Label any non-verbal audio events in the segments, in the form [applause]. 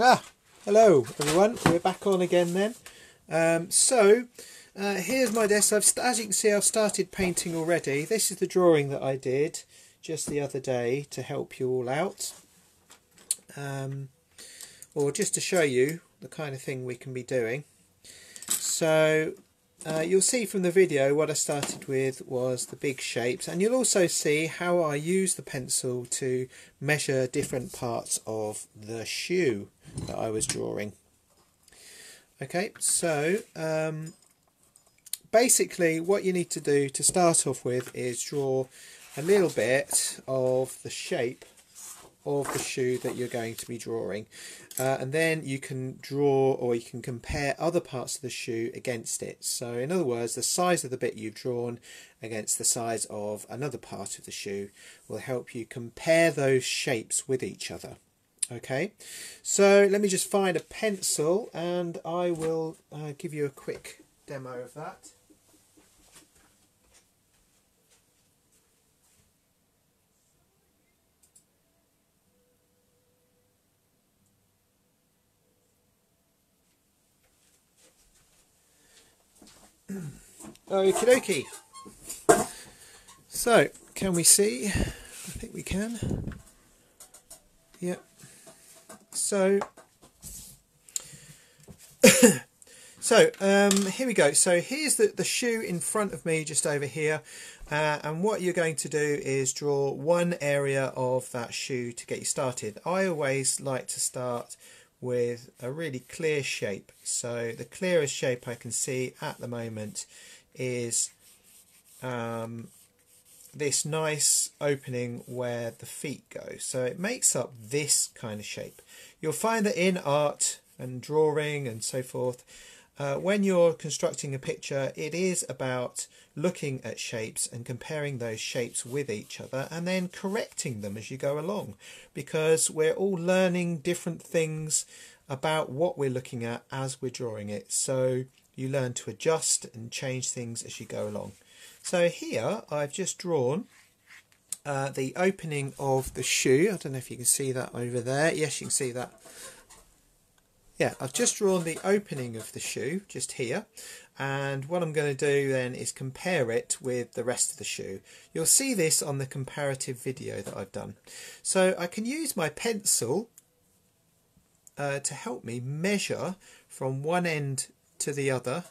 Ah, hello everyone. We're back on again then. Um, so uh, here's my desk. I've as you can see, I've started painting already. This is the drawing that I did just the other day to help you all out, um, or just to show you the kind of thing we can be doing. So uh, you'll see from the video what I started with was the big shapes and you'll also see how I use the pencil to measure different parts of the shoe that I was drawing. Okay, so um, basically what you need to do to start off with is draw a little bit of the shape of the shoe that you're going to be drawing. Uh, and then you can draw or you can compare other parts of the shoe against it. So in other words the size of the bit you've drawn against the size of another part of the shoe will help you compare those shapes with each other. Okay? So let me just find a pencil and I will uh, give you a quick demo of that Okie dokie. So, can we see? I think we can. Yep. So, [coughs] so um, here we go. So here's the, the shoe in front of me, just over here. Uh, and what you're going to do is draw one area of that shoe to get you started. I always like to start with a really clear shape. So the clearest shape I can see at the moment is um, this nice opening where the feet go. So it makes up this kind of shape. You'll find that in art and drawing and so forth, uh, when you're constructing a picture, it is about looking at shapes and comparing those shapes with each other and then correcting them as you go along because we're all learning different things about what we're looking at as we're drawing it. So you learn to adjust and change things as you go along. So here I've just drawn uh, the opening of the shoe. I don't know if you can see that over there. Yes, you can see that yeah, I've just drawn the opening of the shoe just here and what I'm going to do then is compare it with the rest of the shoe. You'll see this on the comparative video that I've done. So I can use my pencil uh, to help me measure from one end to the other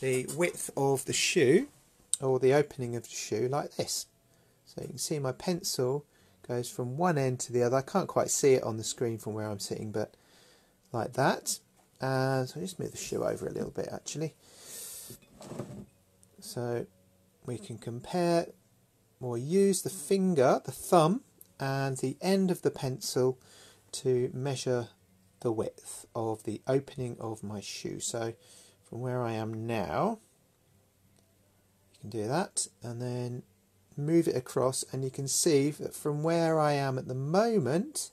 the width of the shoe or the opening of the shoe like this. So you can see my pencil goes from one end to the other. I can't quite see it on the screen from where I'm sitting but like that. And so I just move the shoe over a little bit actually. So we can compare or use the finger, the thumb, and the end of the pencil to measure the width of the opening of my shoe. So from where I am now, you can do that and then move it across and you can see that from where I am at the moment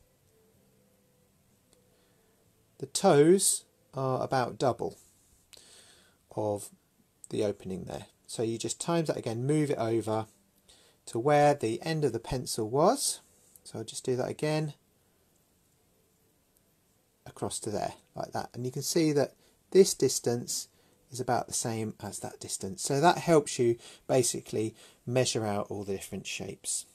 the toes are about double of the opening there. So you just times that again, move it over to where the end of the pencil was. So I'll just do that again across to there like that. And you can see that this distance is about the same as that distance. So that helps you basically measure out all the different shapes.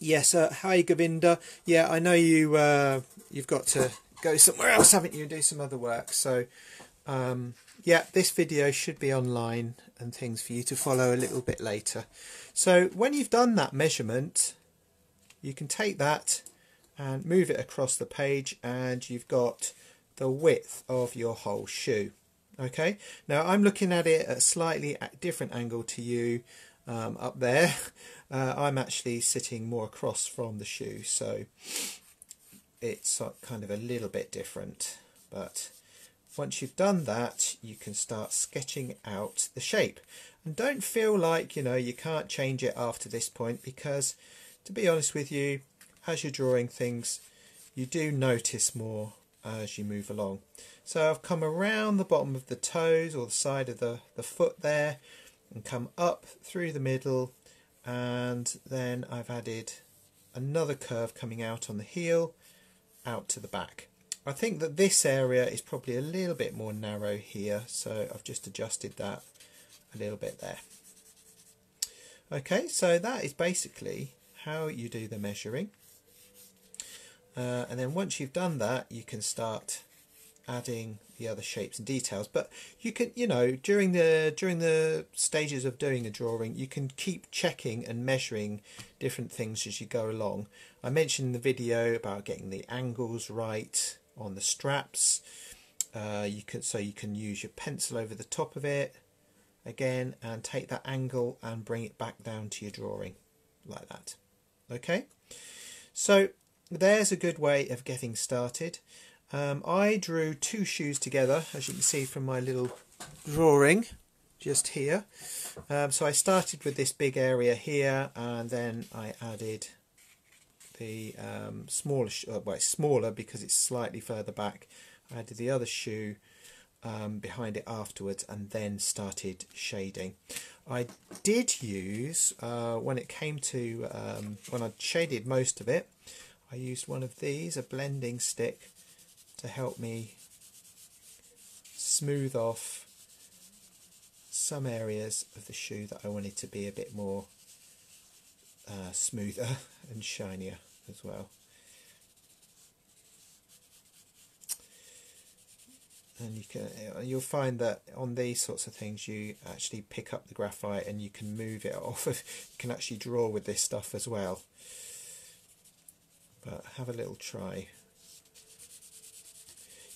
Yes, uh, hi Govinda. Yeah, I know you. Uh, you've got to go somewhere else, haven't you? Do some other work. So, um, yeah, this video should be online and things for you to follow a little bit later. So when you've done that measurement, you can take that and move it across the page, and you've got the width of your whole shoe. Okay. Now I'm looking at it at a slightly different angle to you um, up there. [laughs] Uh, I'm actually sitting more across from the shoe, so it's kind of a little bit different. But once you've done that, you can start sketching out the shape. And don't feel like, you know, you can't change it after this point because, to be honest with you, as you're drawing things, you do notice more as you move along. So I've come around the bottom of the toes or the side of the, the foot there and come up through the middle and then I've added another curve coming out on the heel out to the back. I think that this area is probably a little bit more narrow here so I've just adjusted that a little bit there. Okay so that is basically how you do the measuring uh, and then once you've done that you can start adding the other shapes and details but you can you know during the during the stages of doing a drawing you can keep checking and measuring different things as you go along. I mentioned in the video about getting the angles right on the straps. Uh, you can so you can use your pencil over the top of it again and take that angle and bring it back down to your drawing like that. Okay? So there's a good way of getting started um, I drew two shoes together, as you can see from my little drawing just here. Um, so I started with this big area here and then I added the um, smaller, uh, well smaller because it's slightly further back. I added the other shoe um, behind it afterwards and then started shading. I did use, uh, when it came to, um, when I shaded most of it, I used one of these, a blending stick, to help me smooth off some areas of the shoe that I wanted to be a bit more uh, smoother [laughs] and shinier as well. and you can you'll find that on these sorts of things you actually pick up the graphite and you can move it [laughs] off you can actually draw with this stuff as well but have a little try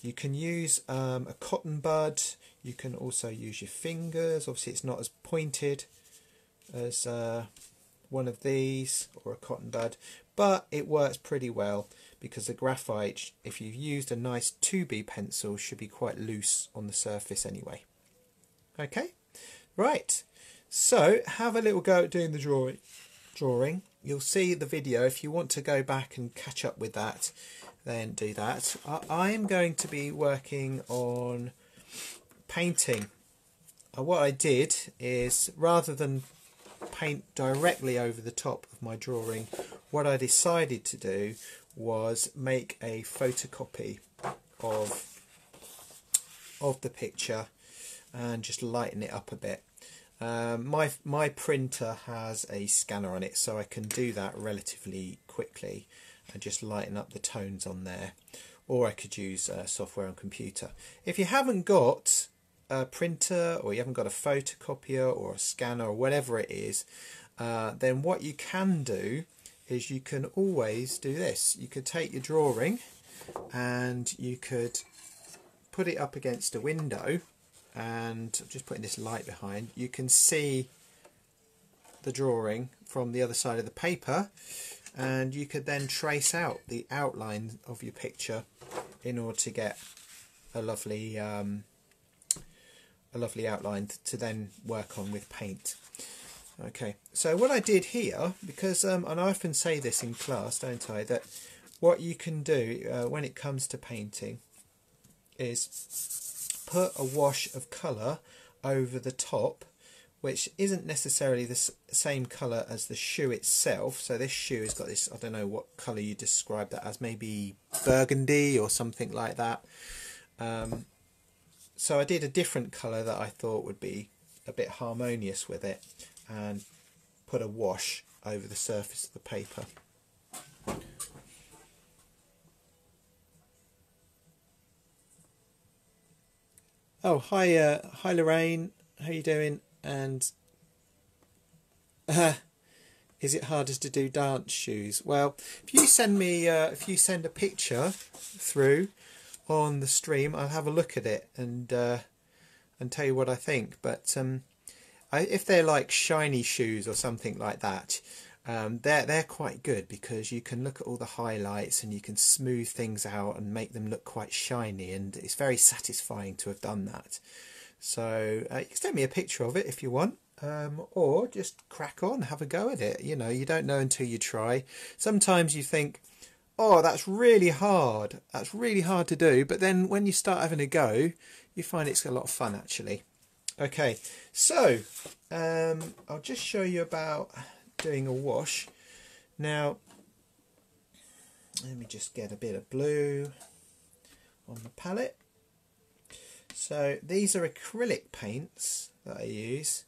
you can use um, a cotton bud, you can also use your fingers, obviously it's not as pointed as uh, one of these or a cotton bud, but it works pretty well because the graphite, if you've used a nice 2B pencil, should be quite loose on the surface anyway. Okay, right, so have a little go at doing the drawing. drawing. You'll see the video if you want to go back and catch up with that then do that. I, am going to be working on painting. Uh, what I did is rather than paint directly over the top of my drawing, what I decided to do was make a photocopy of of the picture and just lighten it up a bit. Um, my my printer has a scanner on it so I can do that relatively quickly and just lighten up the tones on there or I could use uh, software on computer. If you haven't got a printer or you haven't got a photocopier or a scanner or whatever it is uh, then what you can do is you can always do this. You could take your drawing and you could put it up against a window and just putting this light behind you can see the drawing from the other side of the paper and you could then trace out the outline of your picture in order to get a lovely um, a lovely outline to then work on with paint. Okay, so what I did here, because um, and I often say this in class, don't I, that what you can do uh, when it comes to painting is put a wash of colour over the top which isn't necessarily the same colour as the shoe itself. So this shoe has got this, I don't know what colour you describe that as, maybe burgundy or something like that. Um, so I did a different colour that I thought would be a bit harmonious with it and put a wash over the surface of the paper. Oh, hi, uh, hi Lorraine. How are you doing? And uh, is it harder to do dance shoes? Well, if you send me, uh, if you send a picture through on the stream, I'll have a look at it and uh, and tell you what I think. But um, I, if they're like shiny shoes or something like that, um, they're they're quite good because you can look at all the highlights and you can smooth things out and make them look quite shiny, and it's very satisfying to have done that. So uh, you can send me a picture of it if you want. Um, or just crack on, have a go at it. You know, you don't know until you try. Sometimes you think, oh, that's really hard. That's really hard to do. But then when you start having a go, you find it's a lot of fun actually. Okay, so um, I'll just show you about doing a wash. Now, let me just get a bit of blue on the palette. So these are acrylic paints that I use.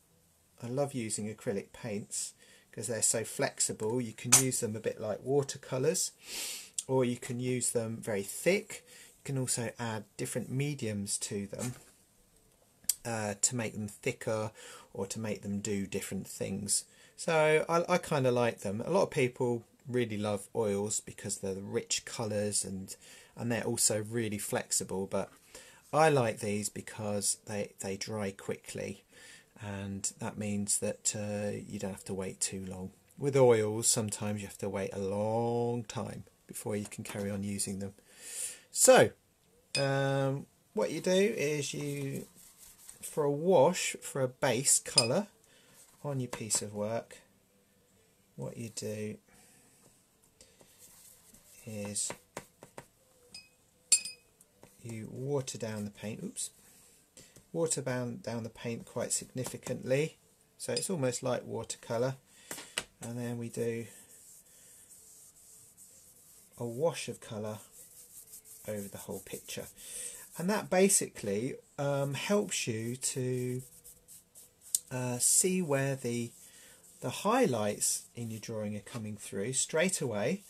I love using acrylic paints because they're so flexible. You can use them a bit like watercolours or you can use them very thick. You can also add different mediums to them uh, to make them thicker or to make them do different things. So I, I kind of like them. A lot of people really love oils because they're the rich colours and and they're also really flexible but I like these because they, they dry quickly and that means that uh, you don't have to wait too long. With oils sometimes you have to wait a long time before you can carry on using them. So um, what you do is you for a wash for a base colour on your piece of work what you do is you water down the paint oops water down, down the paint quite significantly. So it's almost like watercolour and then we do a wash of colour over the whole picture. And that basically um, helps you to uh, see where the the highlights in your drawing are coming through straight away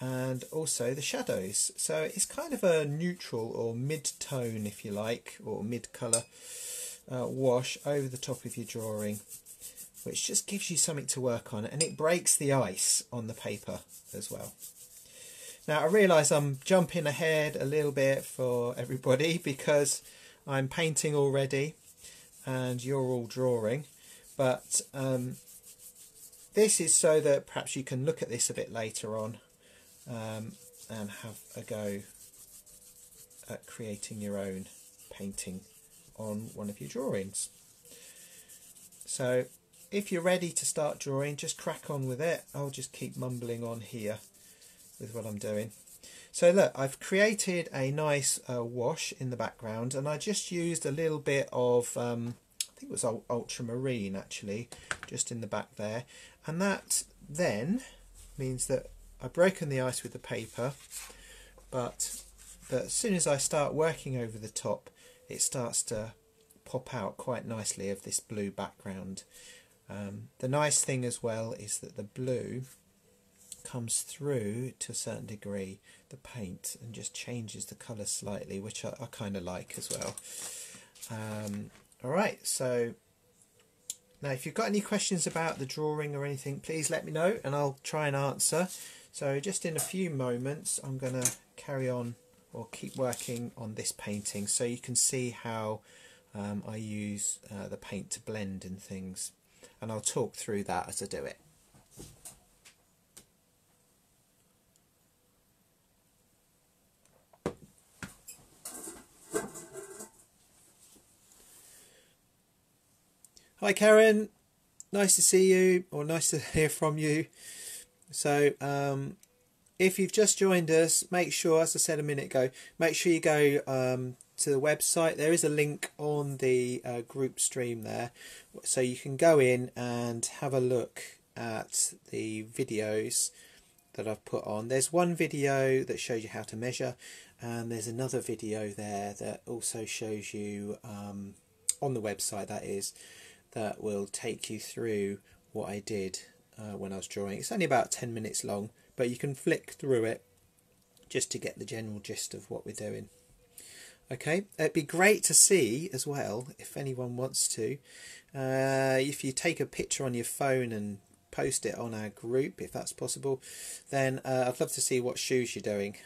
and also the shadows. So it's kind of a neutral or mid-tone if you like or mid-colour uh, wash over the top of your drawing which just gives you something to work on and it breaks the ice on the paper as well. Now I realise I'm jumping ahead a little bit for everybody [laughs] because I'm painting already and you're all drawing but um, this is so that perhaps you can look at this a bit later on um, and have a go at creating your own painting on one of your drawings. So if you're ready to start drawing, just crack on with it. I'll just keep mumbling on here with what I'm doing. So look, I've created a nice uh, wash in the background and I just used a little bit of, um, I think it was ultramarine actually, just in the back there. And that then means that I've broken the ice with the paper, but, but as soon as I start working over the top, it starts to pop out quite nicely of this blue background. Um, the nice thing as well is that the blue comes through to a certain degree the paint and just changes the colour slightly which I, I kind of like as well um, alright so now if you've got any questions about the drawing or anything please let me know and I'll try and answer so just in a few moments I'm going to carry on or keep working on this painting so you can see how um, I use uh, the paint to blend and things and I'll talk through that as I do it. Hi Karen, nice to see you or nice to [laughs] hear from you. So um, if you've just joined us, make sure, as I said a minute ago, make sure you go um, to the website. There is a link on the uh, group stream there, so you can go in and have a look at the videos that I've put on. There's one video that shows you how to measure, and there's another video there that also shows you um, on the website that is that will take you through what I did uh, when I was drawing. It's only about 10 minutes long, but you can flick through it just to get the general gist of what we're doing. Okay, it'd be great to see as well, if anyone wants to, uh, if you take a picture on your phone and post it on our group, if that's possible, then uh, I'd love to see what shoes you're doing.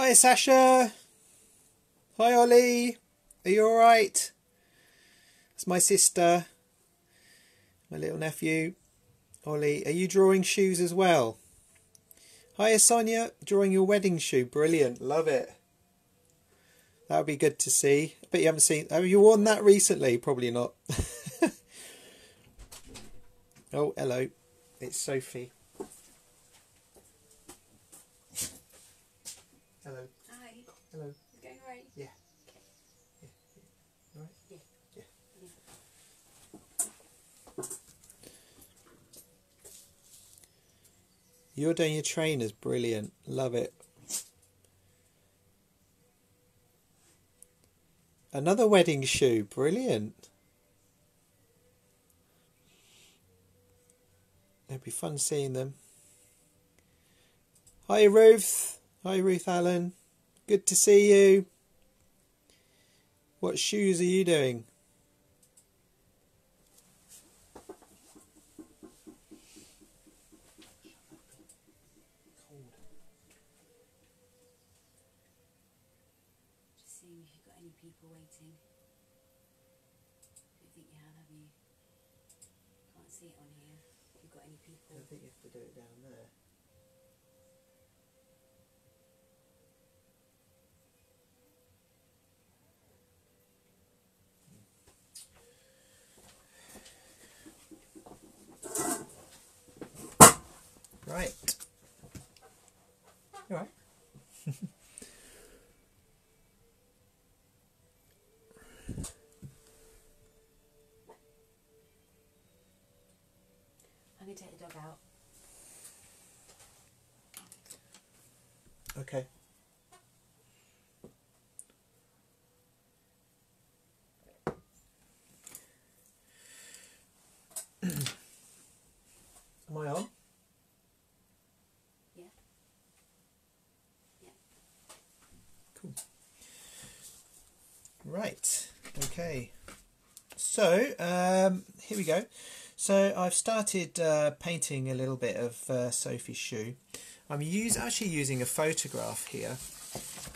Hi, Sasha. Hi, Ollie. Are you alright? It's my sister, my little nephew. Ollie, are you drawing shoes as well? Hiya, Sonia. Drawing your wedding shoe. Brilliant. Love it. That would be good to see. But you haven't seen. Have you worn that recently? Probably not. [laughs] oh, hello. It's Sophie. Hello. Hi. Hello. It's going right. Yeah. Yeah. yeah. Right. Yeah. Yeah. You're doing your trainers. Brilliant. Love it. Another wedding shoe. Brilliant. It'd be fun seeing them. Hi, Ruth. Hi, Ruth Allen. Good to see you. What shoes are you doing? Just seeing if you've got any people waiting. Don't think you have, have you? Can't see it on here. If you've got any people. I think you have to do it down there. Right. You All right. I'm going to take the dog out. Okay. Am I on? Yeah. Yeah. Cool. Right. Okay. So um, here we go. So I've started uh, painting a little bit of uh, Sophie's shoe. I'm use, actually using a photograph here.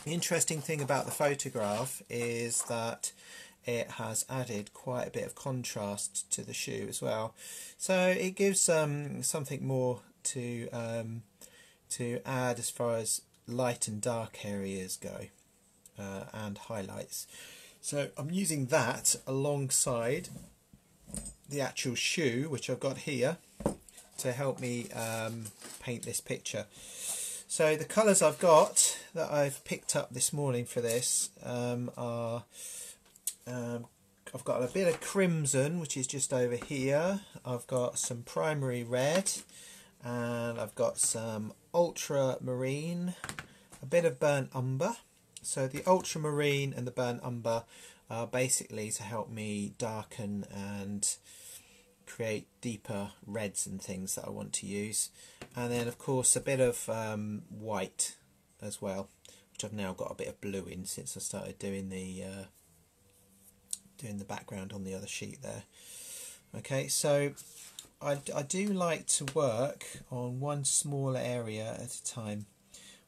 The interesting thing about the photograph is that it has added quite a bit of contrast to the shoe as well. So it gives um, something more to um, to add as far as light and dark areas go uh, and highlights. So I'm using that alongside the actual shoe, which I've got here, to help me um, paint this picture. So the colours I've got that I've picked up this morning for this um, are um, I've got a bit of crimson, which is just over here. I've got some primary red, and I've got some ultramarine, a bit of burnt umber. So the ultramarine and the burnt umber are basically to help me darken and create deeper reds and things that I want to use. And then of course a bit of um, white as well, which I've now got a bit of blue in since I started doing the uh, doing the background on the other sheet there. Okay, so I, I do like to work on one smaller area at a time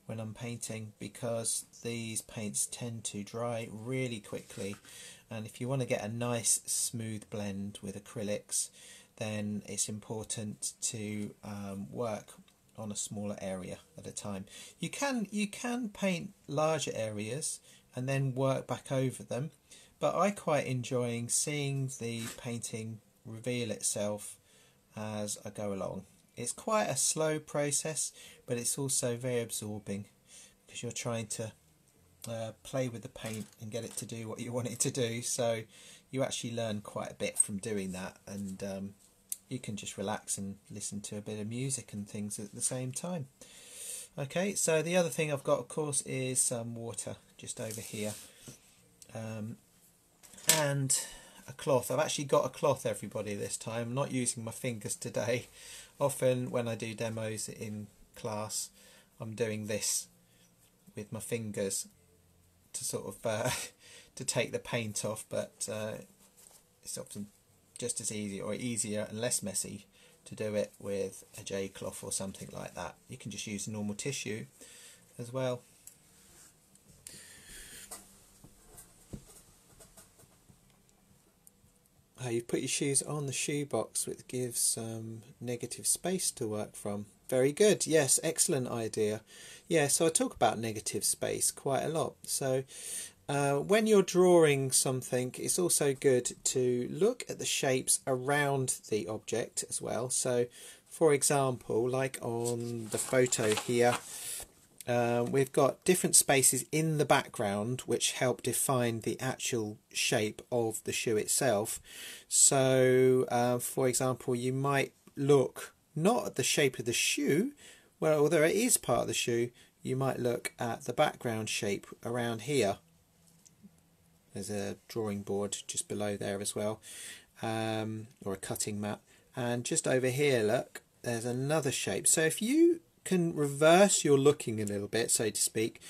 when I'm painting because these paints tend to dry really quickly and if you want to get a nice smooth blend with acrylics then it's important to um, work on a smaller area at a time. You can you can paint larger areas and then work back over them but I quite enjoying seeing the painting reveal itself as I go along. It's quite a slow process, but it's also very absorbing because you're trying to uh, play with the paint and get it to do what you want it to do. So you actually learn quite a bit from doing that, and um, you can just relax and listen to a bit of music and things at the same time. Okay, so the other thing I've got, of course, is some water just over here. Um, and a cloth. I've actually got a cloth, everybody, this time. I'm not using my fingers today. Often when I do demos in class, I'm doing this with my fingers to sort of uh, [laughs] to take the paint off, but uh, it's often just as easy or easier and less messy to do it with a J cloth or something like that. You can just use normal tissue as well. Uh, you put your shoes on the shoe box, which gives some um, negative space to work from. Very good. Yes, excellent idea. Yeah, so I talk about negative space quite a lot. So uh, when you're drawing something, it's also good to look at the shapes around the object as well. So, for example, like on the photo here, uh, we've got different spaces in the background which help define the actual shape of the shoe itself. So, uh, for example, you might look not at the shape of the shoe, well, although it is part of the shoe, you might look at the background shape around here. There's a drawing board just below there as well, um, or a cutting mat. And just over here, look, there's another shape. So if you can reverse your looking a little bit, so to speak,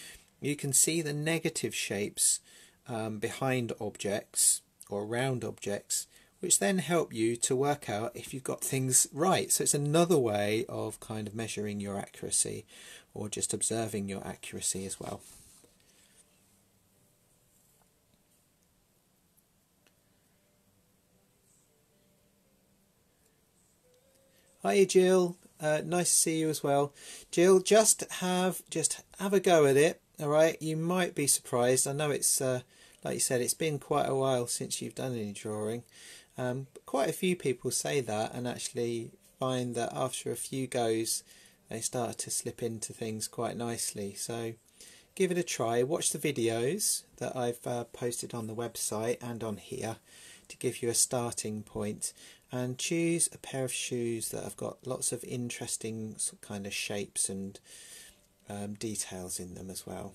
you can see the negative shapes um, behind objects or around objects which then help you to work out if you've got things right. So it's another way of kind of measuring your accuracy or just observing your accuracy as well. Hi Jill, uh, nice to see you as well. Jill, just have just have a go at it. All right, you might be surprised. I know it's uh, like you said, it's been quite a while since you've done any drawing, um, quite a few people say that and actually find that after a few goes, they start to slip into things quite nicely. So give it a try. Watch the videos that I've uh, posted on the website and on here to give you a starting point and choose a pair of shoes that have got lots of interesting kind of shapes and um, details in them as well.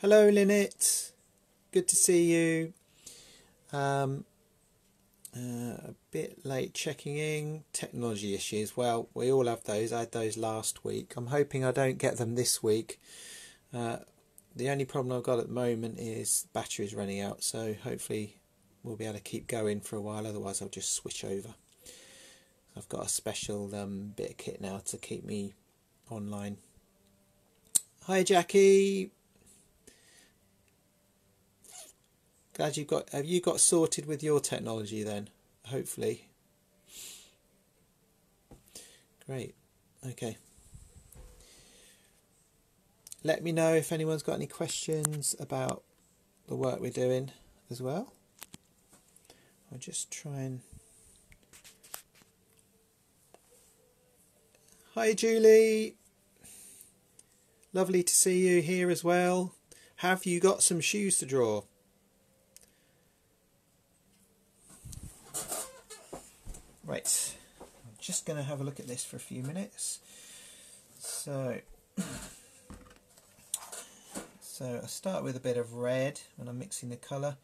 Hello Lynette, good to see you. Um, uh, a bit late checking in. Technology issues. Well, we all have those. I had those last week. I'm hoping I don't get them this week. Uh, the only problem I've got at the moment is batteries running out. So hopefully we'll be able to keep going for a while. Otherwise, I'll just switch over. I've got a special um, bit of kit now to keep me online. Hi, Jackie. Glad you've got. Have you got sorted with your technology then? Hopefully. Great. Okay. Let me know if anyone's got any questions about the work we're doing as well. I'll just try and. Hi, Julie. Lovely to see you here as well. Have you got some shoes to draw? Right, I'm just going to have a look at this for a few minutes. So, [coughs] so I start with a bit of red when I'm mixing the colour.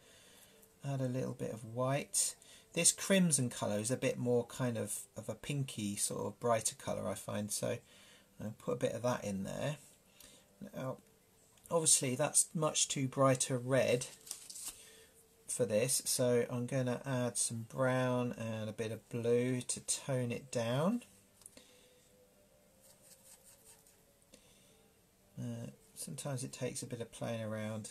Add a little bit of white. This crimson colour is a bit more kind of, of a pinky sort of brighter colour I find. So I put a bit of that in there. Now, obviously that's much too bright a red for this. So I'm going to add some brown and a bit of blue to tone it down. Uh, sometimes it takes a bit of playing around.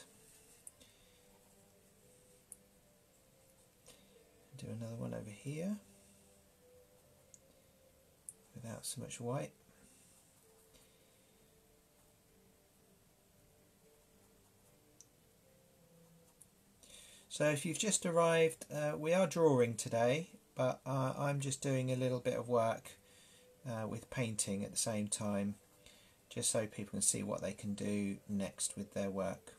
Do another one over here. Without so much white So if you've just arrived, uh, we are drawing today, but uh, I'm just doing a little bit of work uh, with painting at the same time, just so people can see what they can do next with their work.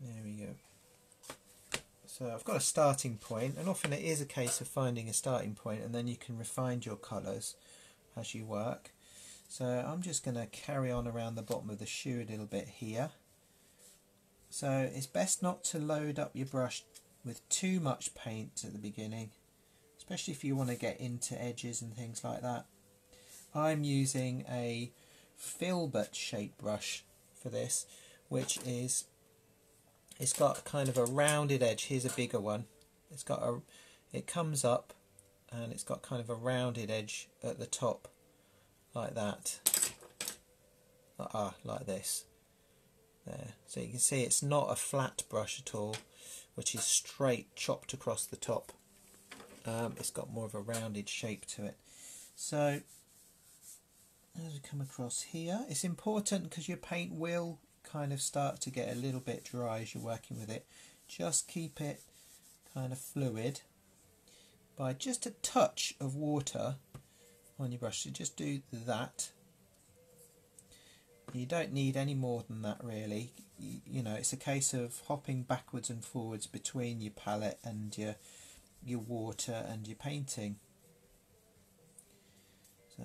There we go. So I've got a starting point, and often it is a case of finding a starting point, and then you can refine your colours as you work. So I'm just going to carry on around the bottom of the shoe a little bit here. So it's best not to load up your brush with too much paint at the beginning, especially if you want to get into edges and things like that. I'm using a filbert shape brush for this, which is, it's got kind of a rounded edge. Here's a bigger one. It's got a, it comes up and it's got kind of a rounded edge at the top like that ah, like this. There. So you can see it's not a flat brush at all, which is straight chopped across the top. Um, it's got more of a rounded shape to it. So as we come across here, it's important because your paint will kind of start to get a little bit dry as you're working with it. Just keep it kind of fluid by just a touch of water on your brush. So just do that. You don't need any more than that really. You, you know, it's a case of hopping backwards and forwards between your palette and your your water and your painting. So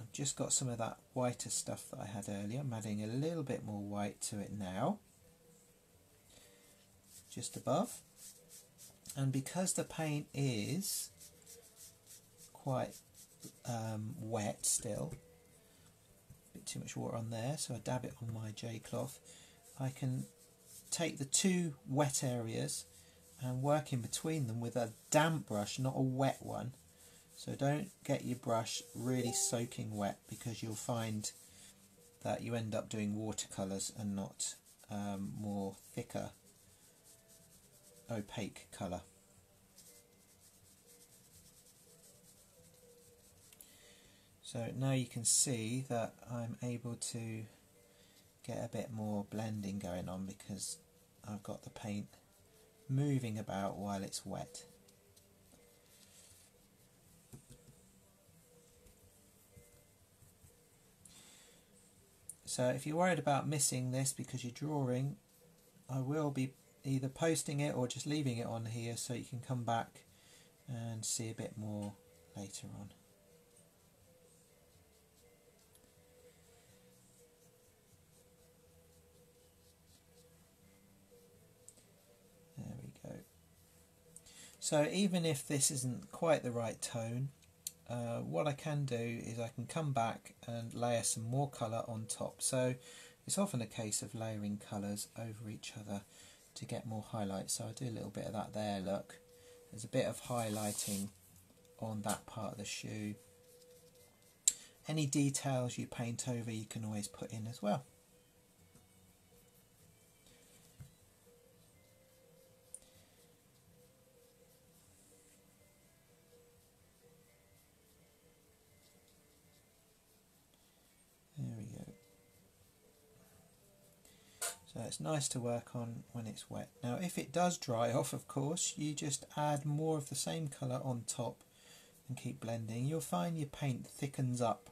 I've just got some of that whiter stuff that I had earlier. I'm adding a little bit more white to it now. Just above. And because the paint is quite um, wet still, a bit too much water on there, so I dab it on my J cloth, I can take the two wet areas and work in between them with a damp brush, not a wet one. So don't get your brush really soaking wet because you'll find that you end up doing watercolours and not um, more thicker opaque colour. So now you can see that I'm able to get a bit more blending going on because I've got the paint moving about while it's wet. So if you're worried about missing this because you're drawing, I will be either posting it or just leaving it on here so you can come back and see a bit more later on. So even if this isn't quite the right tone, uh, what I can do is I can come back and layer some more colour on top. So it's often a case of layering colours over each other to get more highlight. So I do a little bit of that there, look. There's a bit of highlighting on that part of the shoe. Any details you paint over you can always put in as well. It's nice to work on when it's wet. Now if it does dry off of course you just add more of the same colour on top and keep blending. You'll find your paint thickens up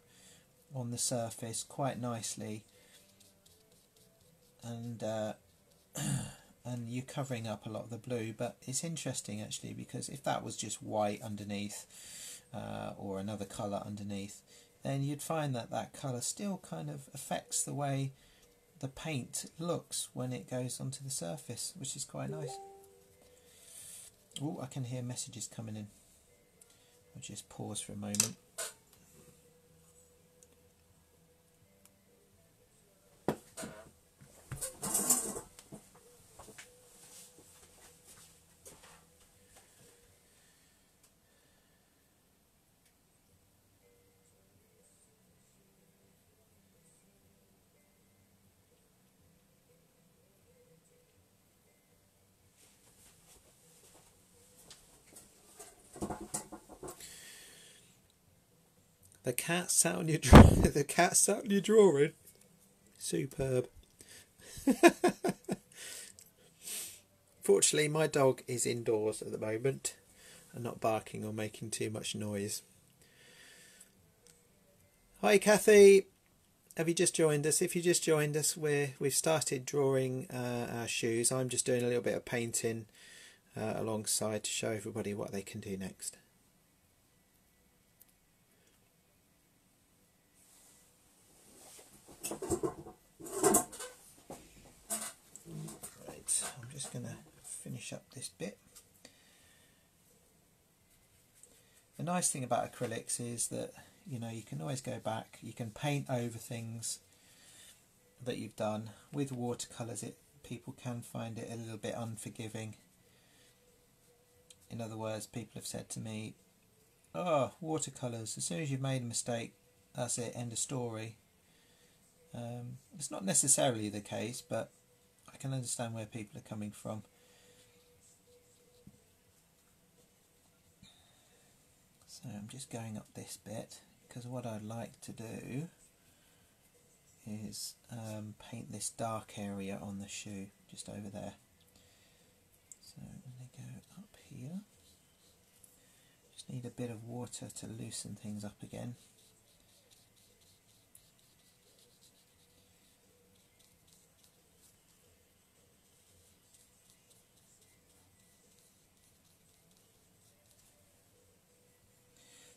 on the surface quite nicely and uh, [clears throat] and you're covering up a lot of the blue but it's interesting actually because if that was just white underneath uh, or another colour underneath then you'd find that that colour still kind of affects the way the paint looks when it goes onto the surface, which is quite nice. Oh, I can hear messages coming in. I'll just pause for a moment. The cat sat on your [laughs] the cat sat on your drawing. Superb. [laughs] Fortunately, my dog is indoors at the moment and not barking or making too much noise. Hi, Kathy. Have you just joined us? If you just joined us, we we've started drawing uh, our shoes. I'm just doing a little bit of painting uh, alongside to show everybody what they can do next. Right, I'm just going to finish up this bit. The nice thing about acrylics is that you know you can always go back, you can paint over things that you've done. With watercolours it people can find it a little bit unforgiving. In other words, people have said to me, Oh, watercolours, as soon as you've made a mistake, that's it, end of story Um, it's not necessarily the case, but I can understand where people are coming from. So I'm just going up this bit because what I'd like to do is um, paint this dark area on the shoe just over there. So going to go up here. Just need a bit of water to loosen things up again.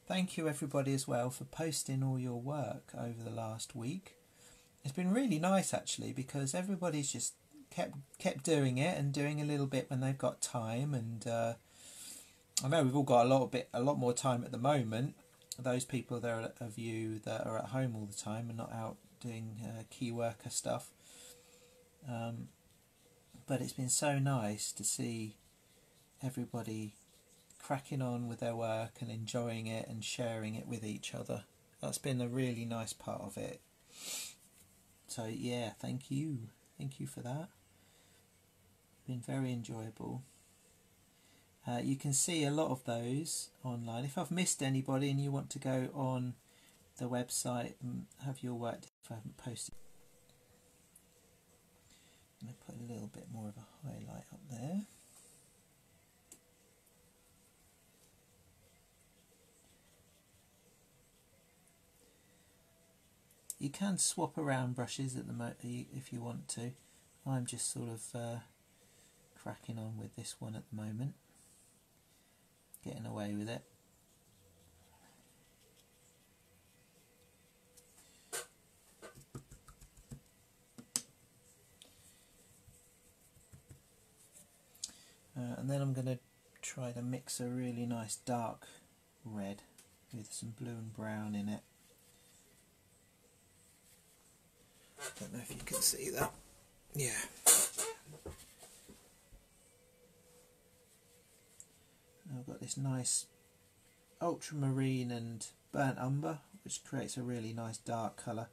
Thank you everybody as well for posting all your work over the last week. It's been really nice actually because everybody's just kept kept doing it and doing a little bit when they've got time and uh, I know we've all got a lot bit a lot more time at the moment. Those people there of you that are at home all the time and not out doing uh, key worker stuff. Um, but it's been so nice to see everybody cracking on with their work and enjoying it and sharing it with each other. That's been a really nice part of it. So yeah, thank you. Thank you for that. Been very enjoyable. Uh, you can see a lot of those online. If I've missed anybody and you want to go on the website and have your work if I haven't posted. I'm going to put a little bit more of a highlight up there. You can swap around brushes at the mo if you want to. I'm just sort of uh, cracking on with this one at the moment, getting away with it. Uh, and then I'm going to try to mix a really nice dark red with some blue and brown in it. I don't know if you can see that. Yeah. I've got this nice ultramarine and burnt umber, which creates a really nice dark colour.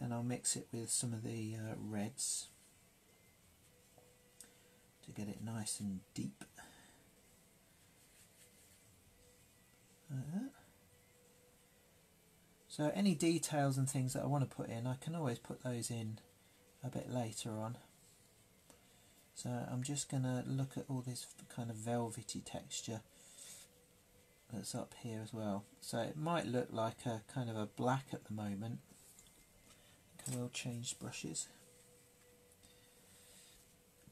And I'll mix it with some of the uh, reds to get it nice and deep. Like. So any details and things that I want to put in, I can always put those in a bit later on. So I'm just going to look at all this kind of velvety texture that's up here as well. So it might look like a kind of a black at the moment. I will change brushes.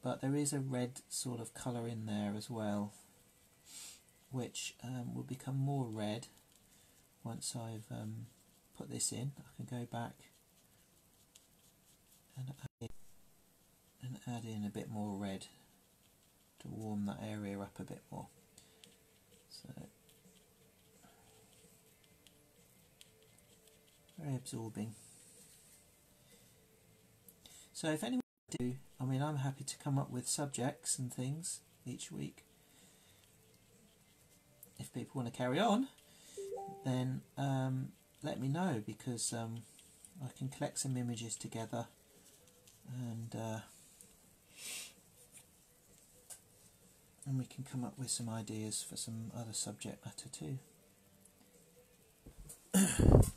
But there is a red sort of colour in there as well, which um, will become more red once I've um, put this in, I can go back and add, in, and add in a bit more red to warm that area up a bit more. So very absorbing. So if anyone do, I mean I'm happy to come up with subjects and things each week. If people want to carry on, then um, let me know because um, I can collect some images together and uh, and we can come up with some ideas for some other subject matter too. [coughs]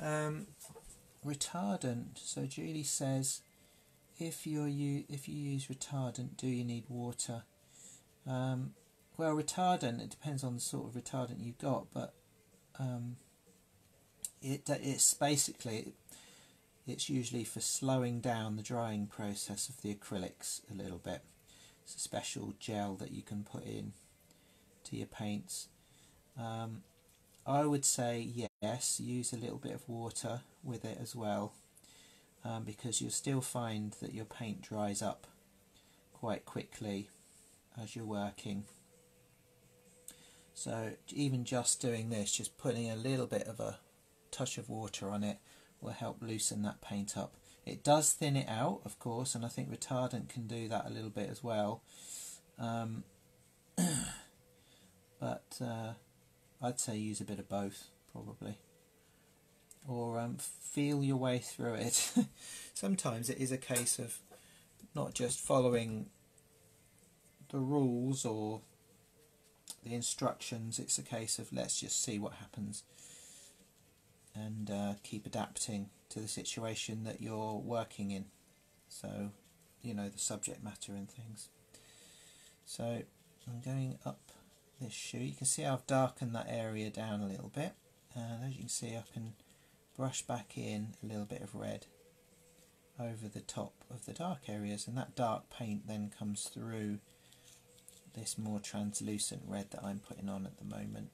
um, retardant. So Julie says, if you if you use retardant, do you need water? Um, well, retardant, it depends on the sort of retardant you've got, but um, it it's basically it's usually for slowing down the drying process of the acrylics a little bit. It's a special gel that you can put in to your paints. Um, I would say yes, use a little bit of water with it as well um, because you'll still find that your paint dries up quite quickly as you're working. So even just doing this, just putting a little bit of a touch of water on it will help loosen that paint up. It does thin it out, of course, and I think retardant can do that a little bit as well. Um, [coughs] but uh, I'd say use a bit of both probably or um, feel your way through it. [laughs] Sometimes it is a case of not just following the rules or the instructions, it's a case of let's just see what happens and uh, keep adapting to the situation that you're working in. So, you know, the subject matter and things. So, I'm going up this shoe. You can see I've darkened that area down a little bit. And as you can see, I can brush back in a little bit of red over the top of the dark areas and that dark paint then comes through this more translucent red that I'm putting on at the moment.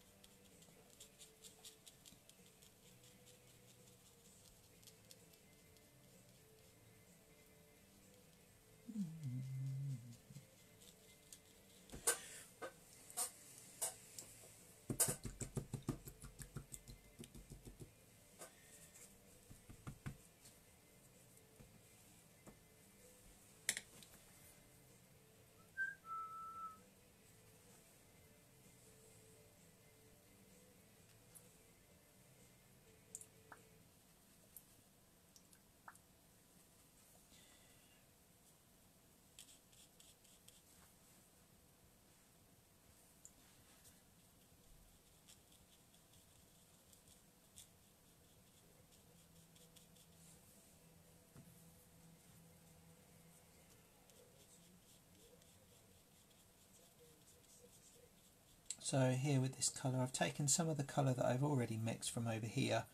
So here with this colour, I've taken some of the colour that I've already mixed from over here,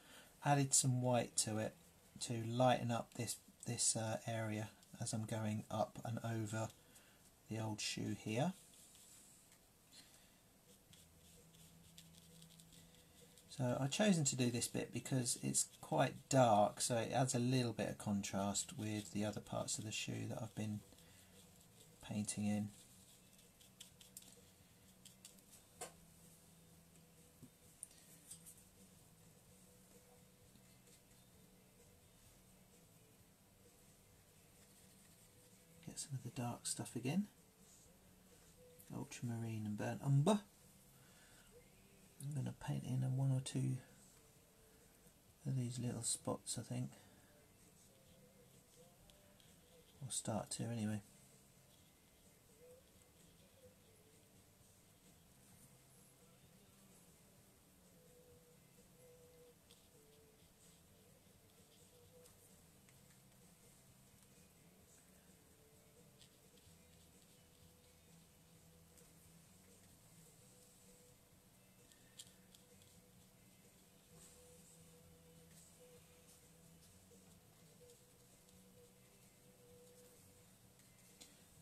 added some white to it to lighten up this, this uh, area as I'm going up and over the old shoe here. So I've chosen to do this bit because it's quite dark so it adds a little bit of contrast with the other parts of the shoe that I've been painting in. Some of the dark stuff again. Ultramarine and burnt umber. I'm going to paint in a one or two of these little spots I think. I'll start to anyway.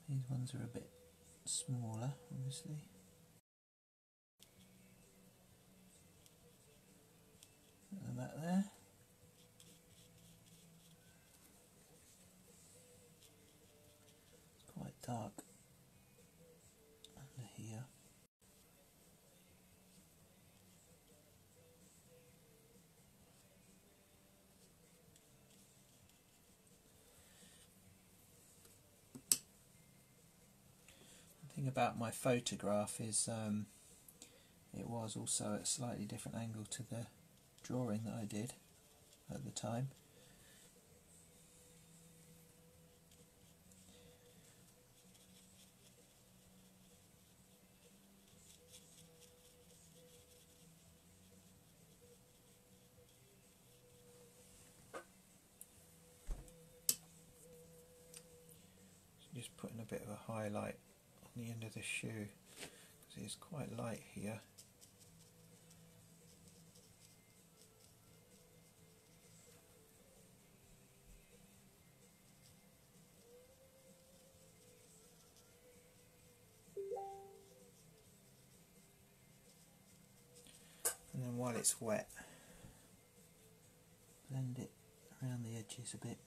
These ones are a bit smaller, obviously. At that there. It's quite dark under here. Thing about my photograph is um, it was also at a slightly different angle to the drawing that I did at the time. Just putting a bit of a highlight the end of the shoe because it's quite light here. And then while it's wet, blend it around the edges a bit.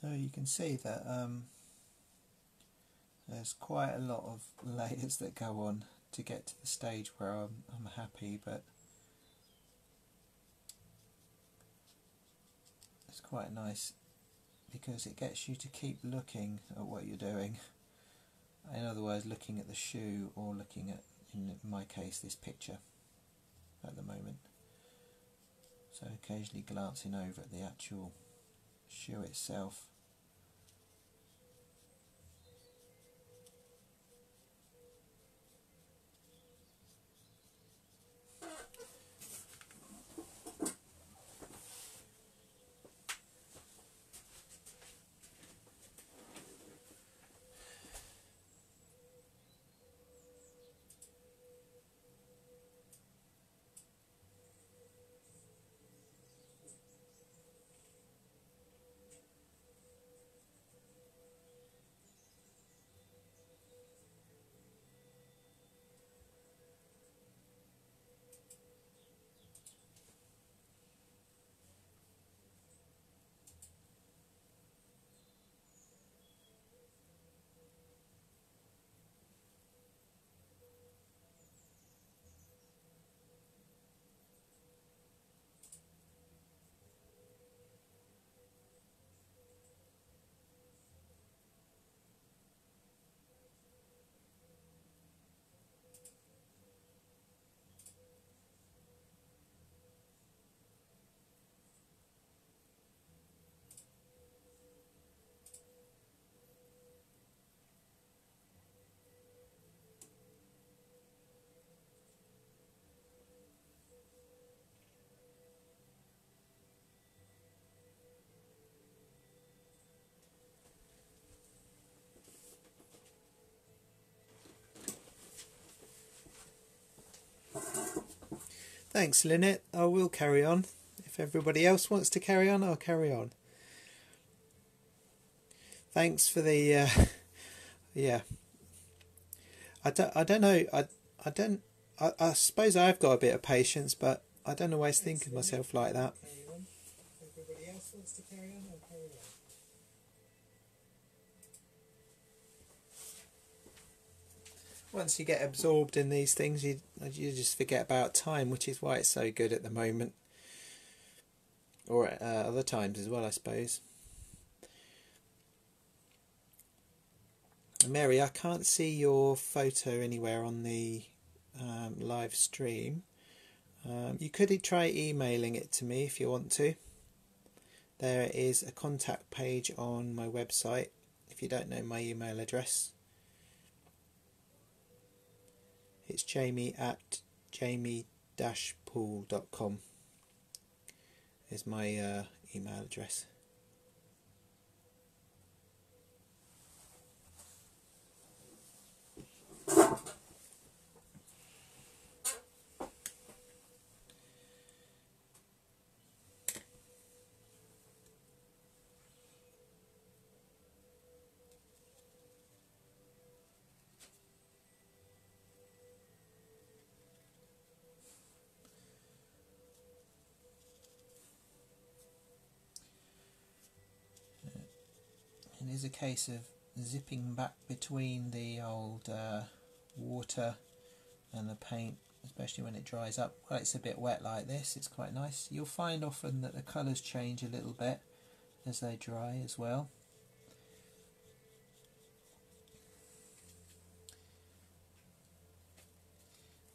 So you can see that um, there's quite a lot of [laughs] layers that go on to get to the stage where I'm, I'm happy, but it's quite nice because it gets you to keep looking at what you're doing. In other words, looking at the shoe or looking at, in my case, this picture at the moment. So occasionally glancing over at the actual shoe itself. Thanks, Lynette. I will carry on. If everybody else wants to carry on, I'll carry on. Thanks for the, uh, [laughs] yeah. I don't, I don't know. I, I don't. I, I suppose I've got a bit of patience, but I don't always think of myself like that. Everybody else wants to carry on, I'll carry on. Once you get absorbed in these things, you you just forget about time, which is why it's so good at the moment, or at uh, other times as well, I suppose. Mary, I can't see your photo anywhere on the um, live stream. Um, you could try emailing it to me if you want to. There is a contact page on my website if you don't know my email address. It's jamie at jamie-poole.com is my uh, email address. Case of zipping back between the old uh, water and the paint especially when it dries up. Well it's a bit wet like this it's quite nice. You'll find often that the colours change a little bit as they dry as well.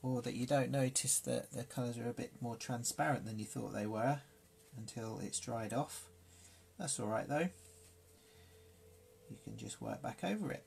Or that you don't notice that the colours are a bit more transparent than you thought they were until it's dried off. That's alright though you can just work back over it.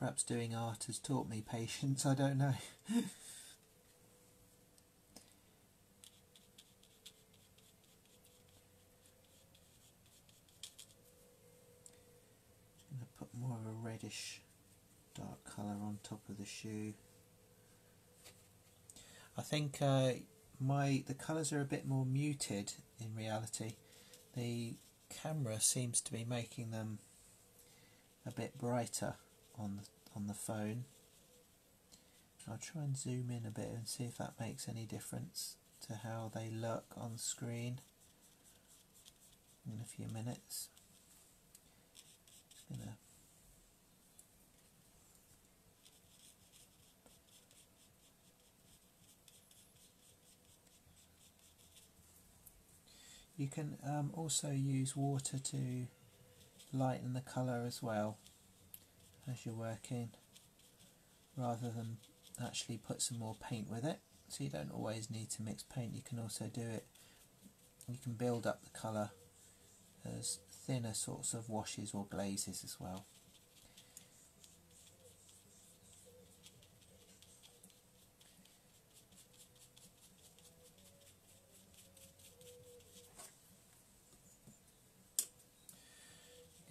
Perhaps doing art has taught me patience, I don't know. [laughs] Just going to put more of a reddish dark colour on top of the shoe. I think uh, my the colours are a bit more muted in reality. The camera seems to be making them a bit brighter on the, on the phone. I'll try and zoom in a bit and see if that makes any difference to how they look on screen in a few minutes. Gonna You can um, also use water to lighten the colour as well as you're working rather than actually put some more paint with it. So you don't always need to mix paint you can also do it you can build up the colour as thinner sorts of washes or glazes as well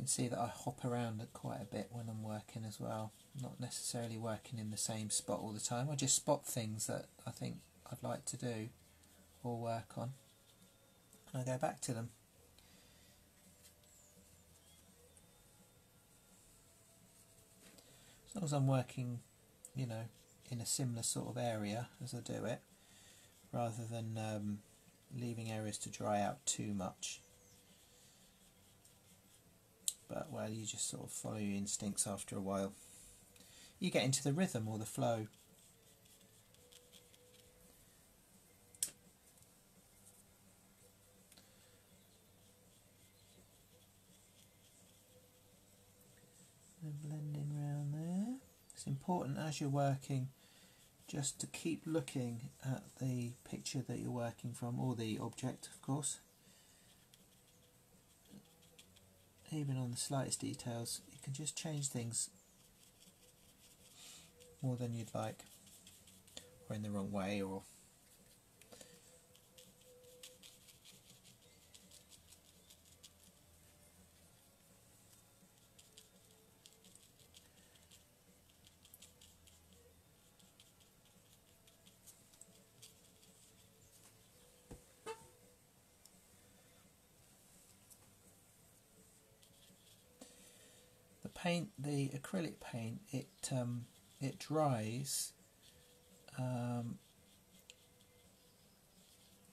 see that I hop around quite a bit when I'm working as well. Not necessarily working in the same spot all the time. I just spot things that I think I'd like to do or work on and I go back to them. As long as I'm working, you know, in a similar sort of area as I do it, rather than um, leaving areas to dry out too much but well, you just sort of follow your instincts after a while. You get into the rhythm or the flow. Blending around there. It's important as you're working just to keep looking at the picture that you're working from, or the object, of course. Even on the slightest details, you can just change things more than you'd like, or in the wrong way, or paint, the acrylic paint, it um, it dries. Um,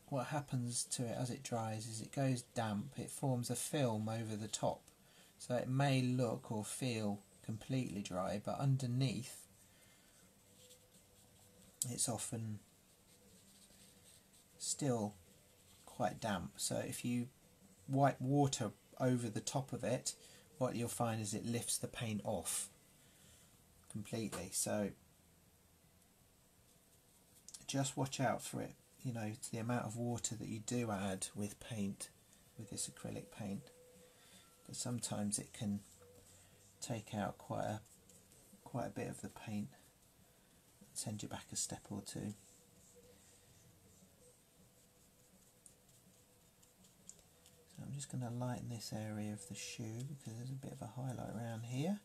what happens to it as it dries is it goes damp. It forms a film over the top, so it may look or feel completely dry, but underneath, it's often still quite damp. So if you wipe water over the top of it, what you'll find is it lifts the paint off completely. So just watch out for it, you know, to the amount of water that you do add with paint, with this acrylic paint, because sometimes it can take out quite a quite a bit of the paint and send you back a step or two. I'm just going to lighten this area of the shoe because there's a bit of a highlight around here.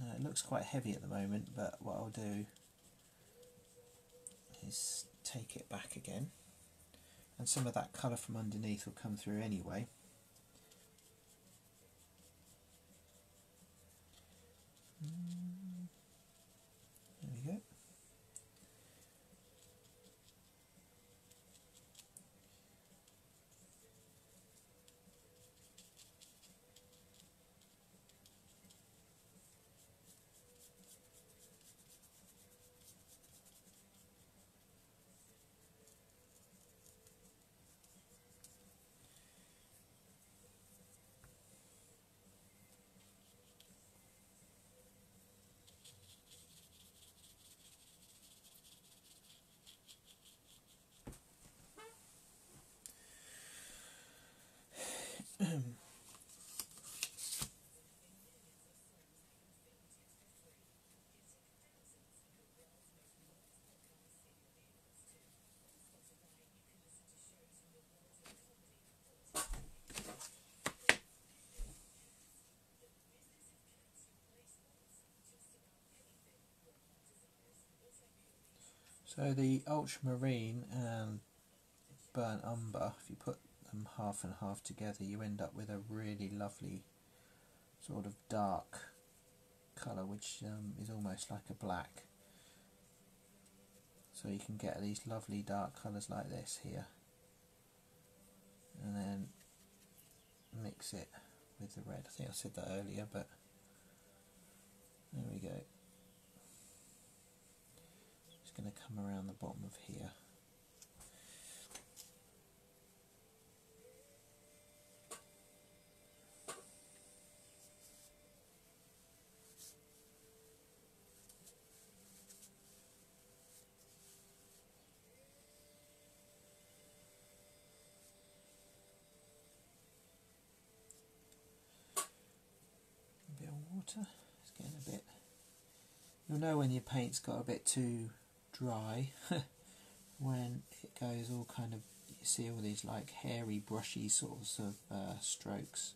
Now it looks quite heavy at the moment, but what I'll do is take it back again. And some of that colour from underneath will come through anyway. Mm. So the ultramarine and burnt umber, if you put them half and half together, you end up with a really lovely sort of dark colour, which um, is almost like a black. So you can get these lovely dark colours like this here, and then mix it with the red. I think I said that earlier, but there we go. Going to come around the bottom of here. water. It's getting a bit. You'll know when your paint's got a bit too dry [laughs] when it goes all kind of. You see all these like hairy, brushy sorts of uh, strokes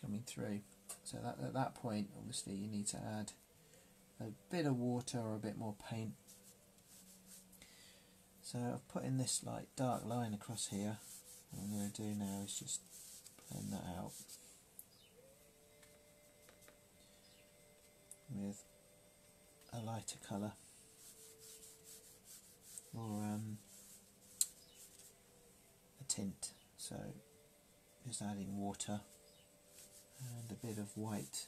coming through. So that, at that point, obviously, you need to add a bit of water or a bit more paint. So I've put in this like dark line across here. What I'm going to do now is just blend that out. with a lighter colour or um, a tint. So just adding water and a bit of white.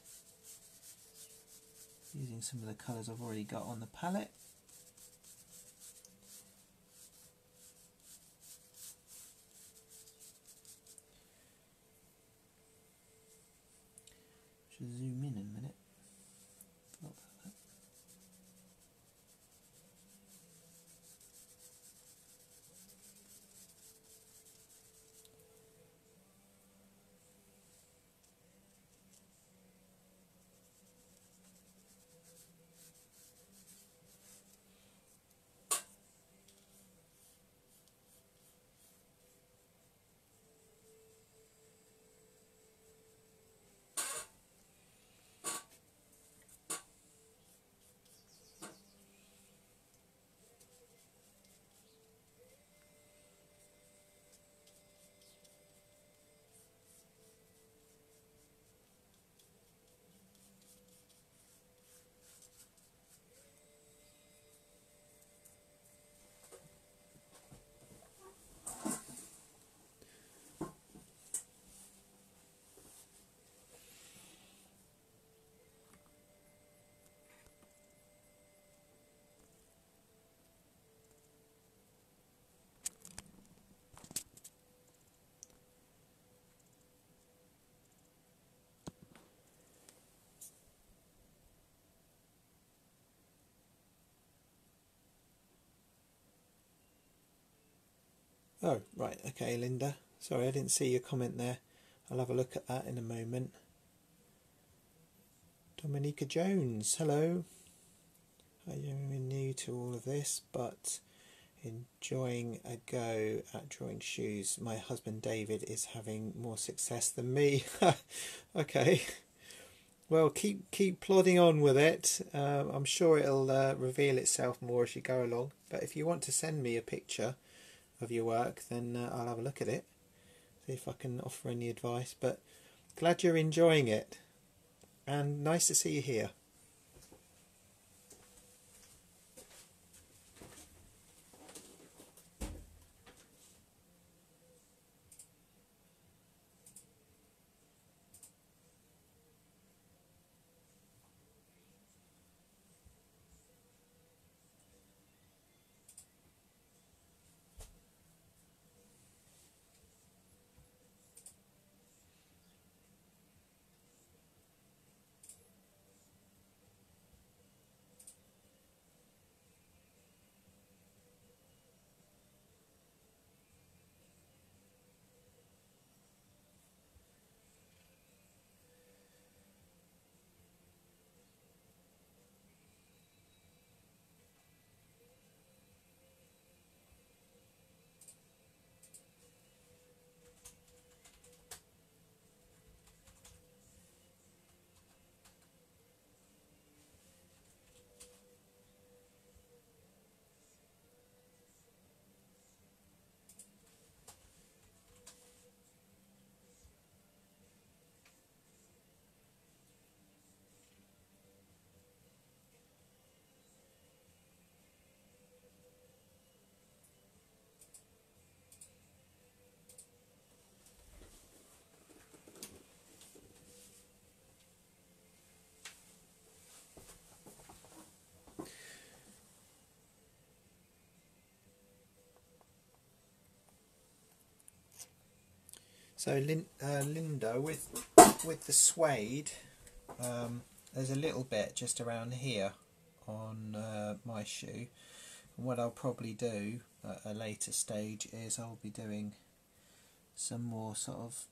Using some of the colours I've already got on the palette. Should zoom in in a minute Oh, right, okay, Linda. Sorry, I didn't see your comment there. I'll have a look at that in a moment. Dominica Jones, hello. I'm new to all of this, but enjoying a go at drawing shoes. My husband David is having more success than me. [laughs] okay. Well, keep keep plodding on with it. Um, I'm sure it'll uh, reveal itself more as you go along. But if you want to send me a picture of your work, then uh, I'll have a look at it, see if I can offer any advice. But glad you're enjoying it, and nice to see you here. So Lin, uh, Linda, with with the suede, um, there's a little bit just around here on uh, my shoe. And what I'll probably do at a later stage is I'll be doing some more sort of.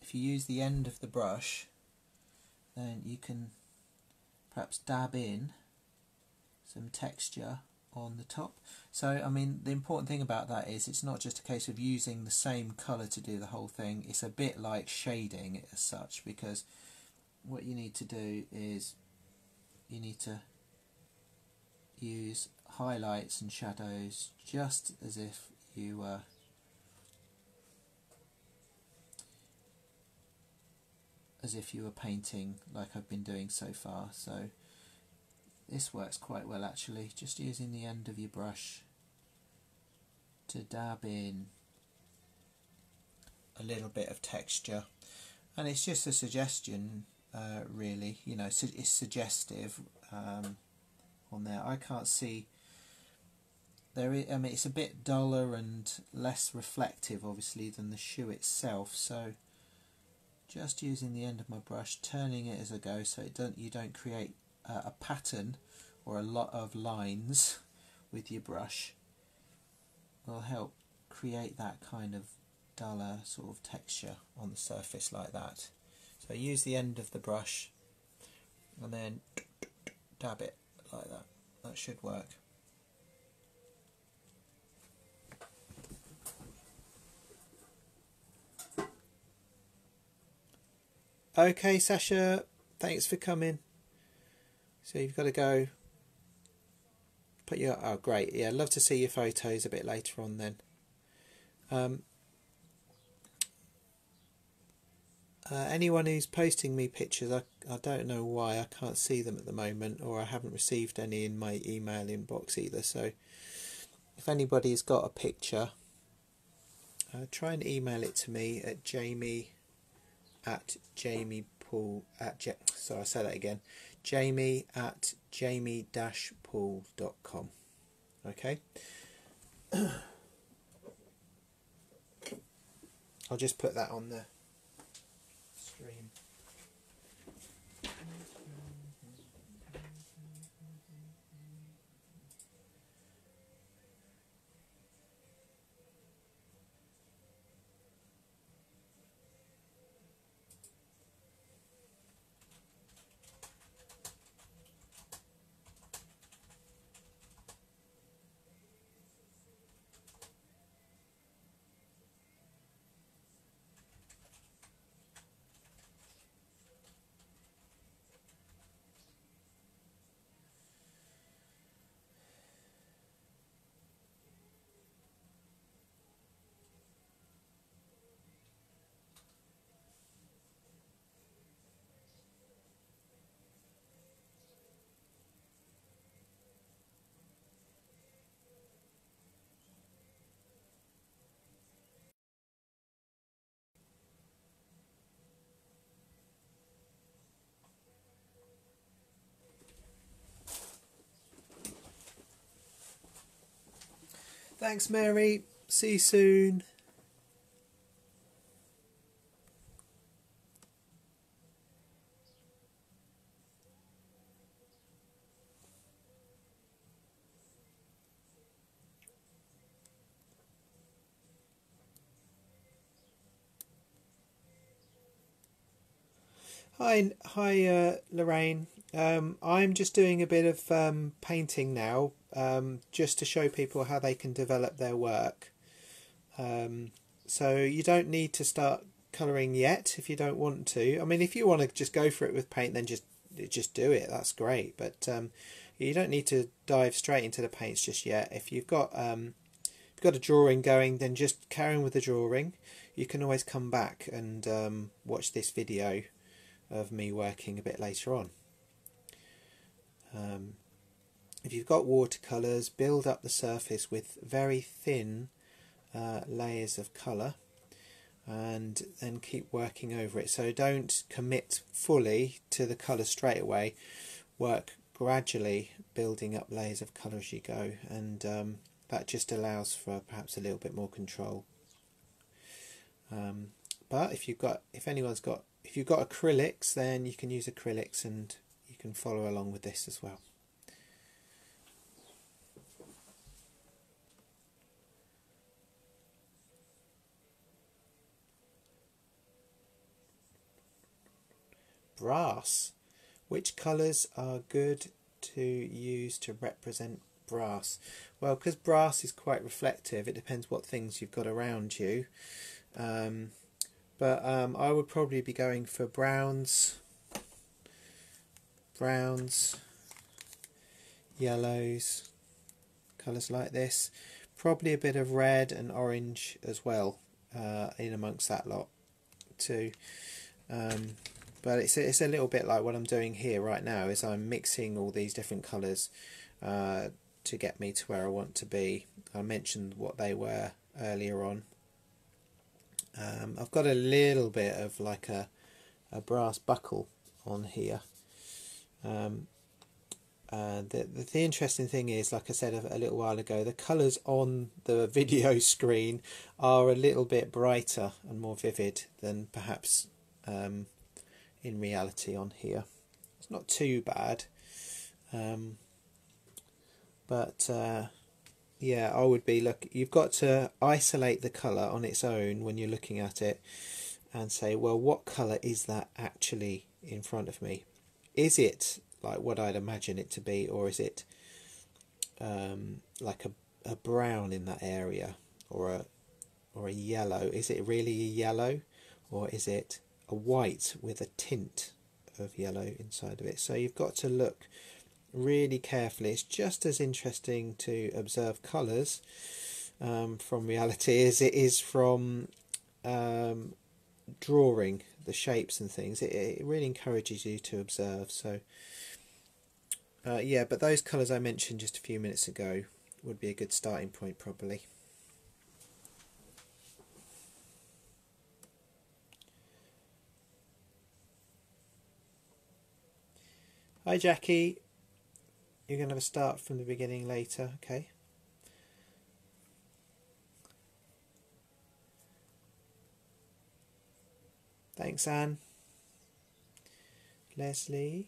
If you use the end of the brush, then you can perhaps dab in some texture on the top. So, I mean, the important thing about that is it's not just a case of using the same colour to do the whole thing, it's a bit like shading as such because what you need to do is you need to use highlights and shadows just as if you were as if you were painting like I've been doing so far so this works quite well actually, just using the end of your brush to dab in a little bit of texture. And it's just a suggestion uh, really, you know, it's suggestive um, on there. I can't see there is, I mean it's a bit duller and less reflective obviously than the shoe itself. So just using the end of my brush turning it as I go so it don't you don't create uh, a pattern or a lot of lines with your brush will help create that kind of duller sort of texture on the surface like that. So use the end of the brush and then dab it like that. That should work. Okay, Sasha, thanks for coming. So you've got to go put your oh great yeah love to see your photos a bit later on then. Um, uh, anyone who's posting me pictures, I, I don't know why I can't see them at the moment, or I haven't received any in my email inbox either. So, if anybody's got a picture, uh, try and email it to me at jamie at jamie poole at sorry I say that again jamie at jamie-poole.com. Okay. [clears throat] I'll just put that on the stream. Thanks, Mary. See you soon. Hi, hi, uh, Lorraine. Um, I'm just doing a bit of um, painting now, um, just to show people how they can develop their work. Um, so you don't need to start colouring yet if you don't want to. I mean, if you want to just go for it with paint, then just just do it. That's great. But um, you don't need to dive straight into the paints just yet. If you've got um, if you've got a drawing going, then just carry on with the drawing. You can always come back and um, watch this video of me working a bit later on. Um, if you've got watercolours, build up the surface with very thin uh, layers of colour and then keep working over it. So don't commit fully to the colour straight away. Work gradually building up layers of colour as you go and um, that just allows for perhaps a little bit more control. Um, but if you've got if anyone's got if you've got acrylics then you can use acrylics and you can follow along with this as well brass which colours are good to use to represent brass well because brass is quite reflective it depends what things you've got around you um, but um, I would probably be going for browns, browns, yellows, colours like this. Probably a bit of red and orange as well uh, in amongst that lot too. Um, but it's a, it's a little bit like what I'm doing here right now is I'm mixing all these different colours uh, to get me to where I want to be. I mentioned what they were earlier on um, I've got a little bit of like a, a brass buckle on here. Um, uh, the, the, the interesting thing is, like I said a, a, little while ago, the colours on the [laughs] video screen are a little bit brighter and more vivid than perhaps um, in reality on here. It's not too bad, um, but uh, yeah, I would be look. You've got to isolate the color on its own when you're looking at it, and say, well, what color is that actually in front of me? Is it like what I'd imagine it to be, or is it um, like a a brown in that area, or a or a yellow? Is it really a yellow, or is it a white with a tint of yellow inside of it? So you've got to look really carefully. It's just as interesting to observe colours um, from reality as it is from um, drawing the shapes and things. It, it really encourages you to observe. So, uh, yeah, but those colours I mentioned just a few minutes ago would be a good starting point, probably. Hi Jackie, you're going to have a start from the beginning later, okay? Thanks, Anne. Leslie.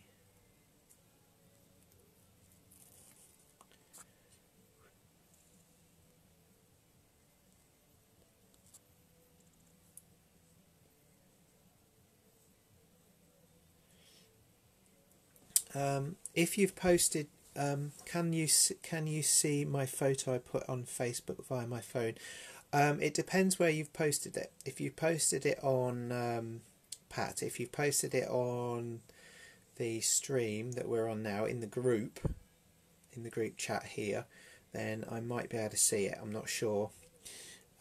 Um, if you've posted um, can you can you see my photo I put on Facebook via my phone? Um, it depends where you've posted it. If you posted it on um, Pat, if you've posted it on the stream that we're on now in the group, in the group chat here, then I might be able to see it. I'm not sure.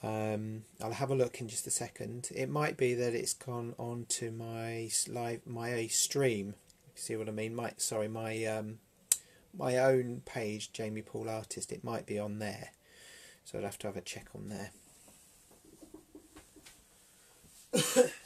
Um, I'll have a look in just a second. It might be that it's gone on to my live my stream. See what I mean? My sorry, my um, my own page, Jamie Poole Artist, it might be on there. So I'd have to have a check on there. [coughs] [coughs]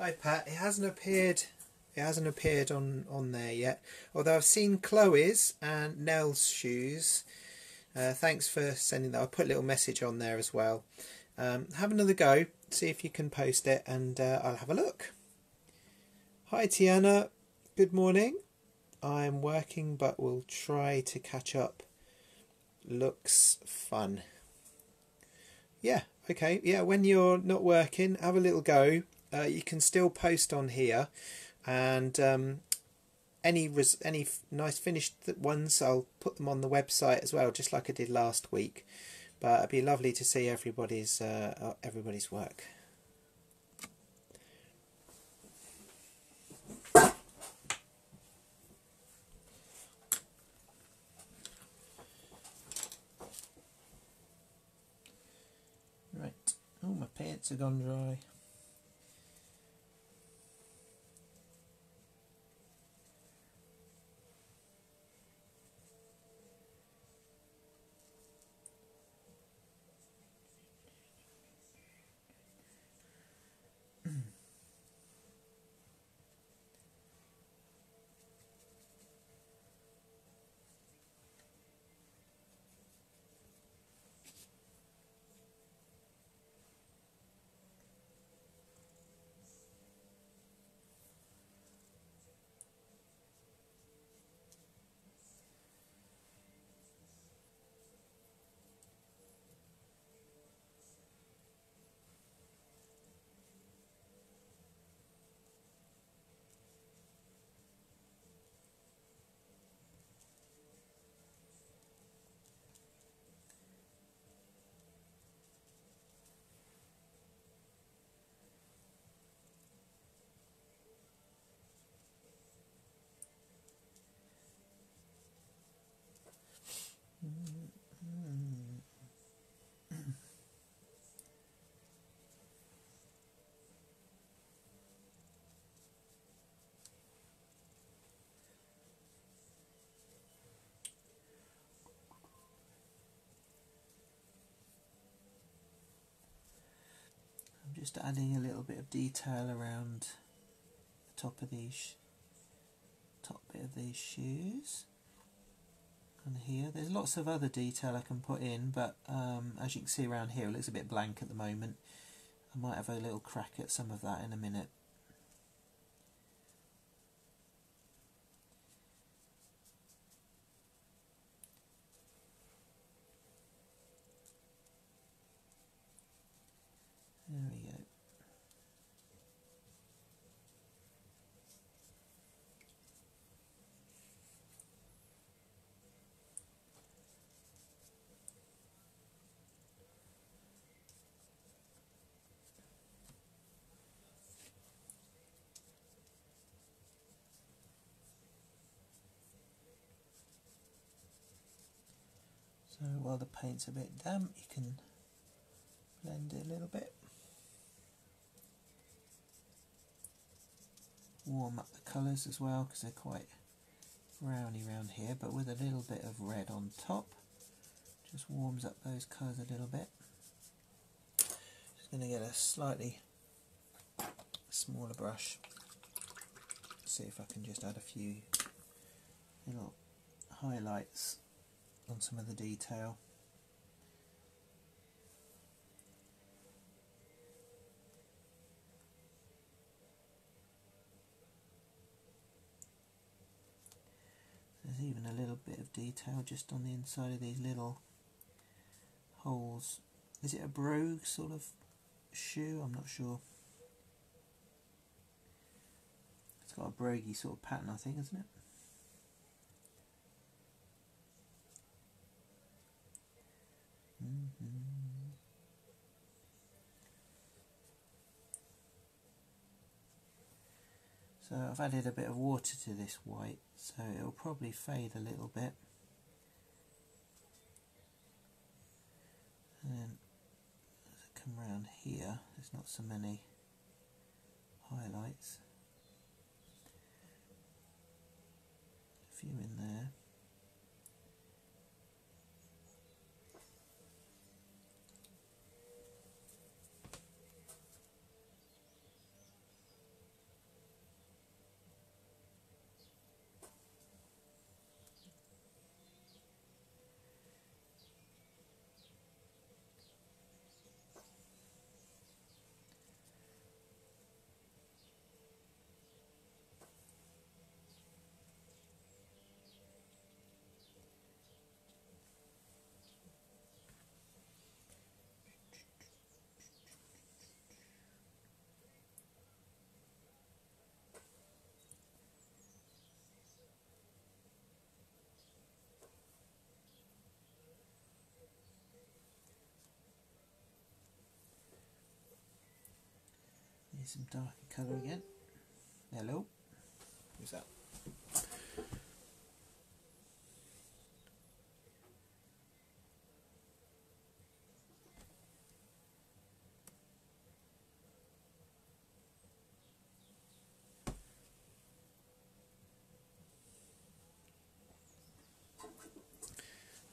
Hi Pat. It hasn't appeared. It hasn't appeared on on there yet. Although I've seen Chloe's and Nell's shoes. Uh, thanks for sending that. I'll put a little message on there as well. Um, have another go. See if you can post it, and uh, I'll have a look. Hi Tiana. Good morning. I'm working, but will try to catch up. Looks fun. Yeah. Okay. Yeah. When you're not working, have a little go uh, you can still post on here, and um, any res- any f- nice finished ones, I'll put them on the website as well, just like I did last week. But it'd be lovely to see everybody's uh, uh everybody's work. Right. Oh, my pants are gone dry. Just adding a little bit of detail around the top of these top bit of these shoes. And here there's lots of other detail I can put in but um, as you can see around here it looks a bit blank at the moment. I might have a little crack at some of that in a minute There we go. So while the paint's a bit damp, you can blend it a little bit. Warm up the colours as well because they're quite browny around here, but with a little bit of red on top. Just warms up those colours a little bit. Just going to get a slightly smaller brush. See if I can just add a few little highlights on some of the detail. There's even a little bit of detail just on the inside of these little holes. Is it a brogue sort of shoe? I'm not sure. It's got a broguey sort of pattern, I think, isn't it? Mm-hmm. So I've added a bit of water to this white, so it'll probably fade a little bit. And then as I come around here, there's not so many highlights. A few in there. Some darker colour again. Hello. Who's that?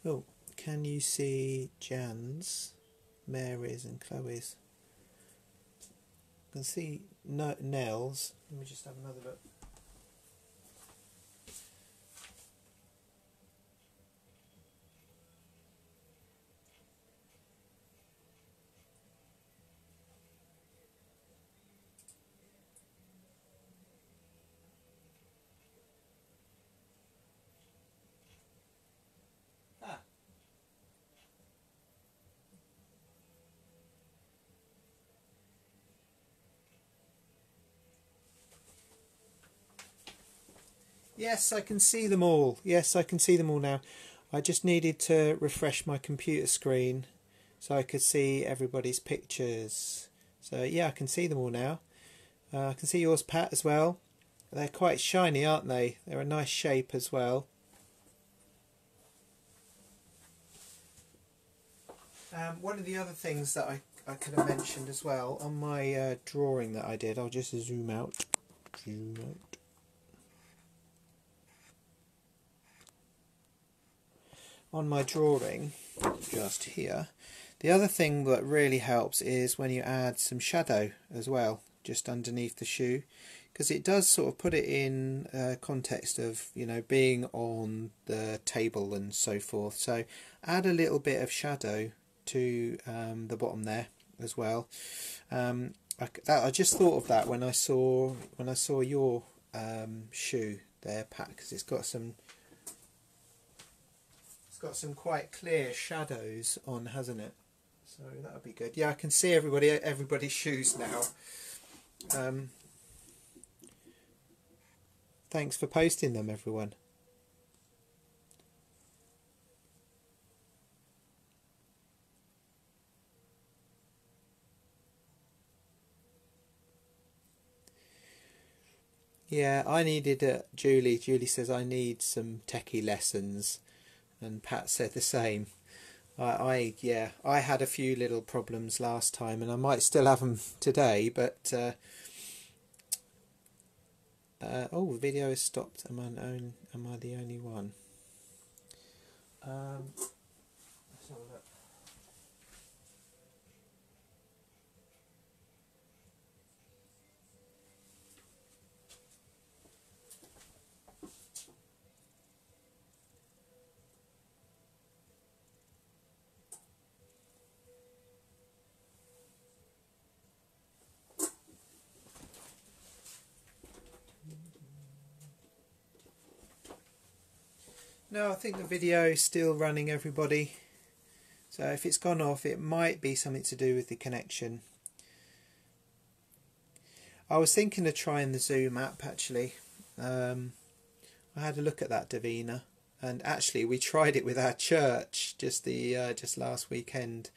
Oh, can you see Jan's, Mary's, and Chloe's? Can see no, Nell's. Let me just have another look. Yes, I can see them all. Yes, I can see them all now. I just needed to refresh my computer screen so I could see everybody's pictures. So yeah, I can see them all now. Uh, I can see yours, Pat, as well. They're quite shiny, aren't they? They're a nice shape as well. Um, one of the other things that I, I could have mentioned as well on my uh, drawing that I did, I'll just zoom out. Zoom out. On my drawing, just here, the other thing that really helps is when you add some shadow as well, just underneath the shoe, because it does sort of put it in uh, context of you know being on the table and so forth. So add a little bit of shadow to um, the bottom there as well. Um, I, that, I just thought of that when I saw when I saw your um, shoe there, Pat, because it's got some got some quite clear shadows on, hasn't it? So that would be good. Yeah, I can see everybody everybody's shoes now. Um, thanks for posting them, everyone. Yeah, I needed a Julie. Julie says I need some techie lessons, and Pat said the same. I, I yeah, I had a few little problems last time, and I might still have them today. But uh, uh, oh, the video is stopped. Am I own, Am I the only one? Um, No, I think the video is still running, everybody. So if it's gone off, it might be something to do with the connection. I was thinking of trying the Zoom app actually. Um, I had a look at that Davina, and actually we tried it with our church just the uh, just last weekend,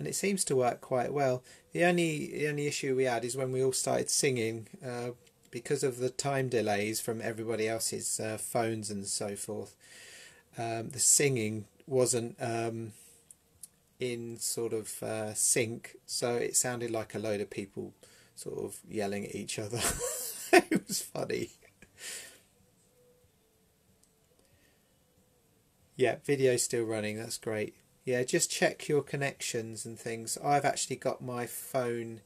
and it seems to work quite well. The only the only issue we had is when we all started singing. Uh, because of the time delays from everybody else's uh, phones and so forth, um, the singing wasn't um, in sort of uh, sync, so it sounded like a load of people sort of yelling at each other. [laughs] it was funny. Yeah, video's still running. That's great. Yeah, just check your connections and things. I've actually got my phone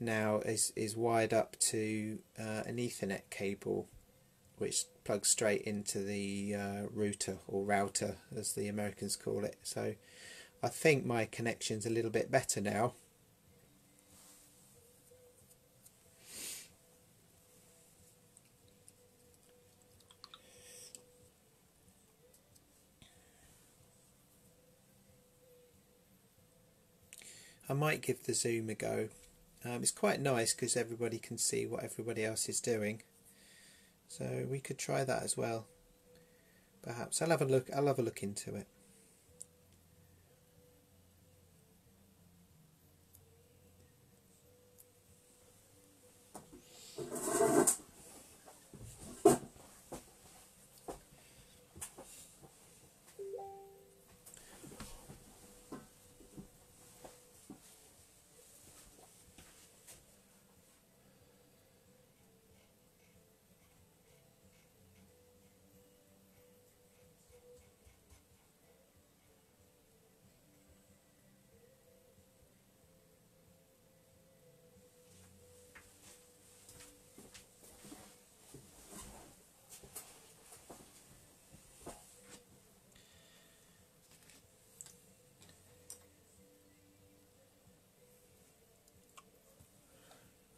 now is is wired up to uh, an Ethernet cable, which plugs straight into the uh, router or router, as the Americans call it. So I think my connection's a little bit better now. I might give the Zoom a go. Um, it's quite nice because everybody can see what everybody else is doing. So we could try that as well. Perhaps I'll have a look. I'll have a look into it.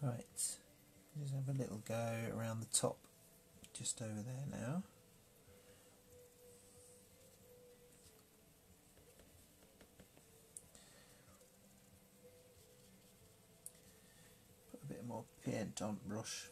Right, just have a little go around the top, just over there now. Put a bit more paint on brush.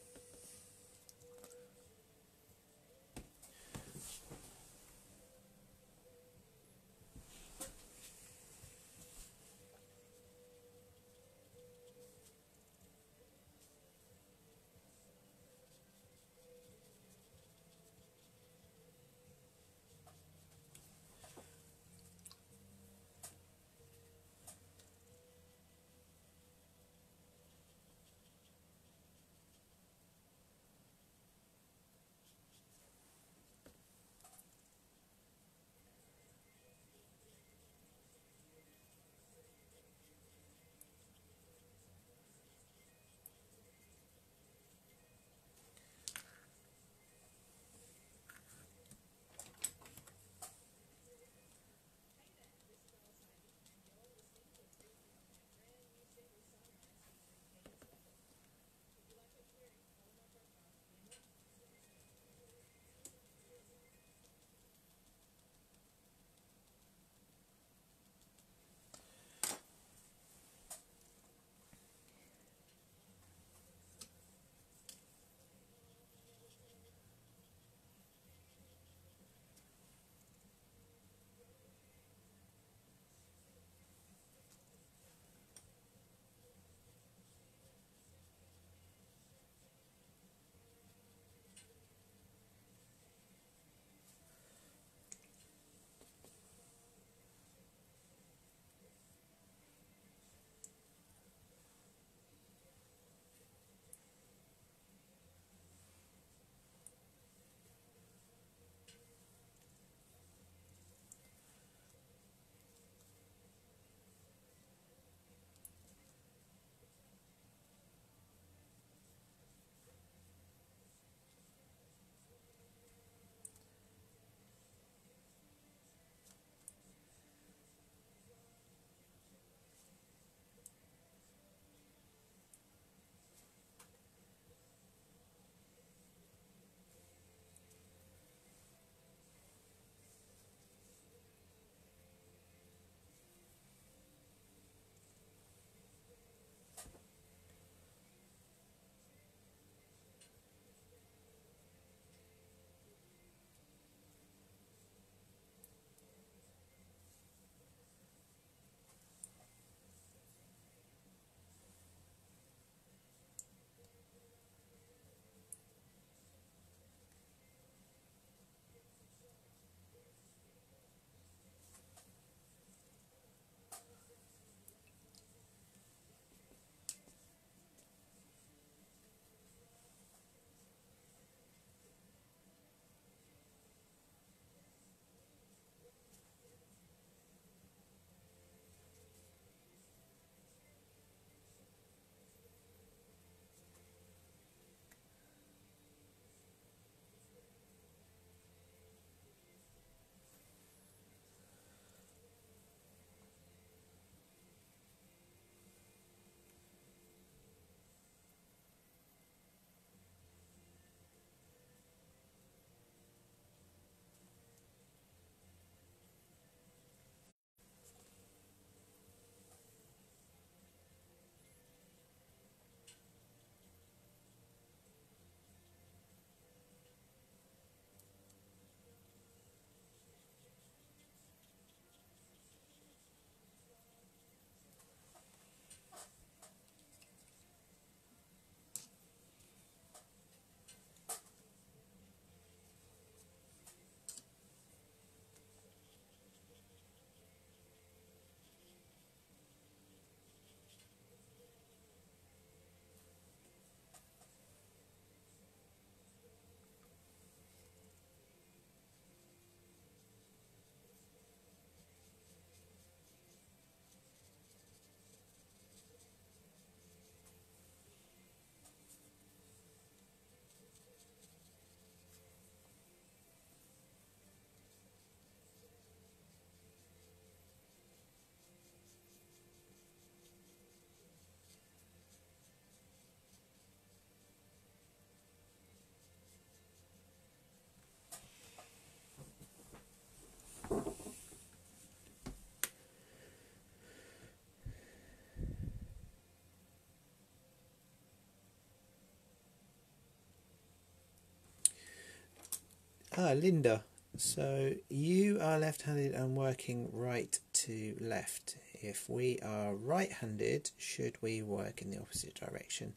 Ah, Linda. So you are left-handed and working right to left. If we are right-handed, should we work in the opposite direction?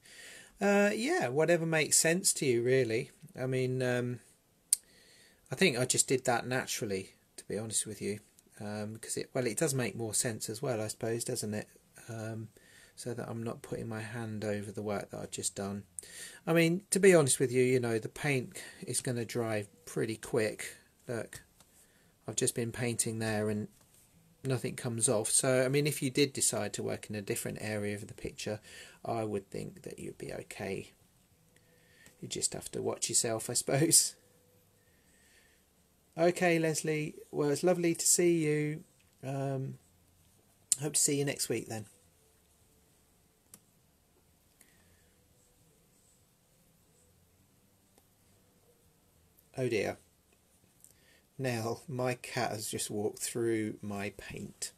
Uh, yeah, whatever makes sense to you, really. I mean, um, I think I just did that naturally, to be honest with you, because it well, it does make more sense as well, I suppose, doesn't it? Um, so that I'm not putting my hand over the work that I've just done. I mean, to be honest with you, you know, the paint is going to dry pretty quick. Look, I've just been painting there and nothing comes off. So, I mean, if you did decide to work in a different area of the picture, I would think that you'd be okay. You just have to watch yourself, I suppose. Okay, Leslie. Well, it's lovely to see you. Um, hope to see you next week then. Oh dear. Now, my cat has just walked through my paint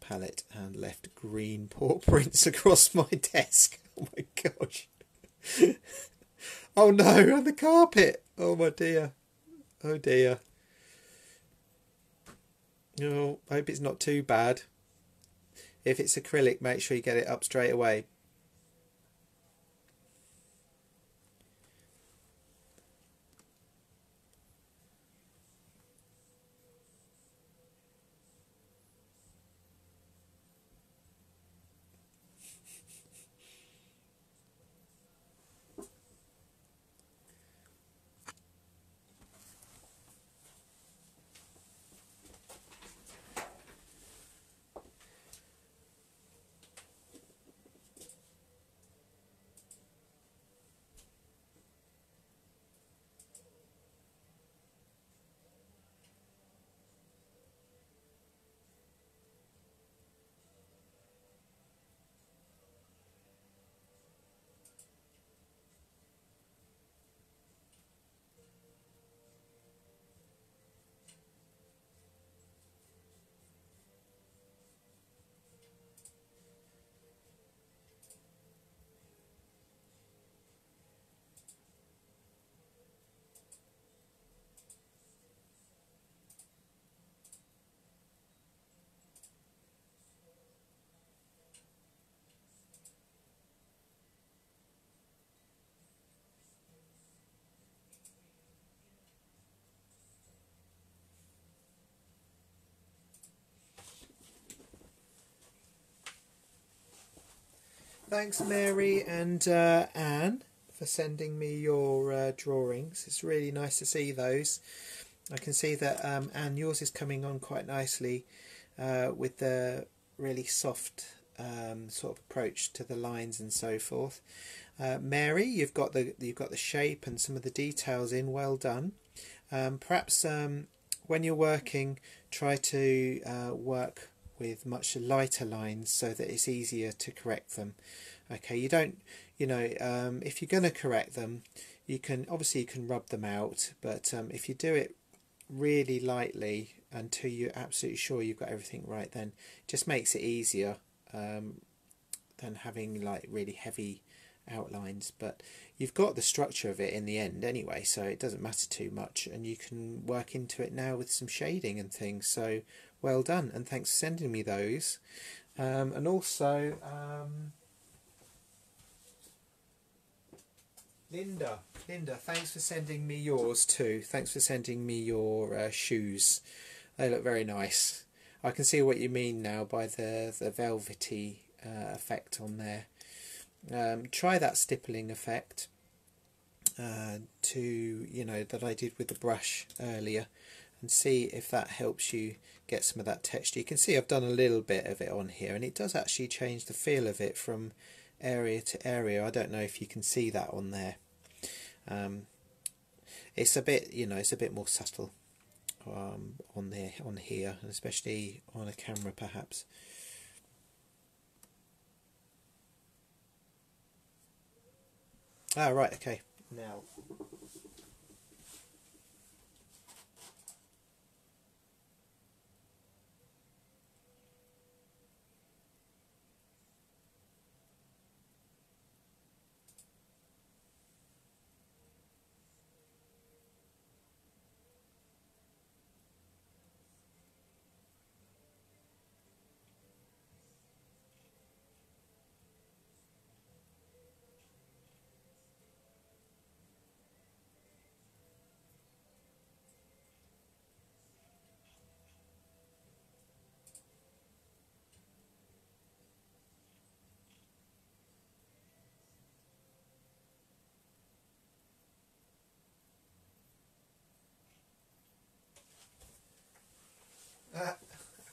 palette and left green paw [laughs] prints across my desk. Oh my gosh. oh no, on the carpet. Oh my dear. Oh dear. Oh, I hope it's not too bad. If it's acrylic, make sure you get it up straight away. Thanks, Mary and uh, Anne, for sending me your uh, drawings. It's really nice to see those. I can see that um, Anne, yours is coming on quite nicely uh, with the really soft um, sort of approach to the lines and so forth. Uh, Mary, you've got the you've got the shape and some of the details in. Well done. Um, perhaps um, when you're working, try to uh, work with much lighter lines so that it's easier to correct them. Okay, you don't, you know, um, if you're going to correct them, you can obviously you can rub them out, but um, if you do it really lightly until you're absolutely sure you've got everything right, then just makes it easier um, than having like really heavy outlines. But you've got the structure of it in the end anyway, so it doesn't matter too much, and you can work into it now with some shading and things. So well done, and thanks for sending me those. Um, and also, um, Linda, Linda, thanks for sending me yours too. Thanks for sending me your uh, shoes. They look very nice. I can see what you mean now by the the velvety uh, effect on there. Um, try that stippling effect uh, to you know that I did with the brush earlier, and see if that helps you get some of that texture. You can see I've done a little bit of it on here and it does actually change the feel of it from area to area. I don't know if you can see that on there. Um, it's a bit, you know, it's a bit more subtle um, on there, on here, and especially on a camera perhaps. Ah, right, okay. Now,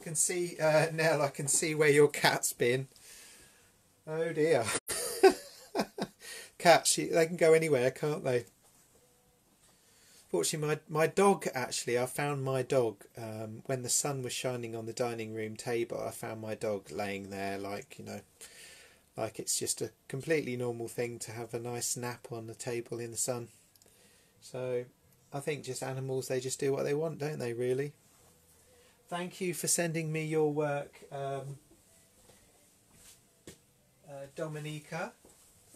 can see, uh, Nell, I can see where your cat's been. Oh dear. [laughs] cats, they can go anywhere, can't they? Fortunately, my, my dog actually, I found my dog um, when the sun was shining on the dining room table. I found my dog laying there, like, you know, like it's just a completely normal thing to have a nice nap on the table in the sun. So I think just animals, they just do what they want, don't they, really? Thank you for sending me your work, um, uh, Dominica.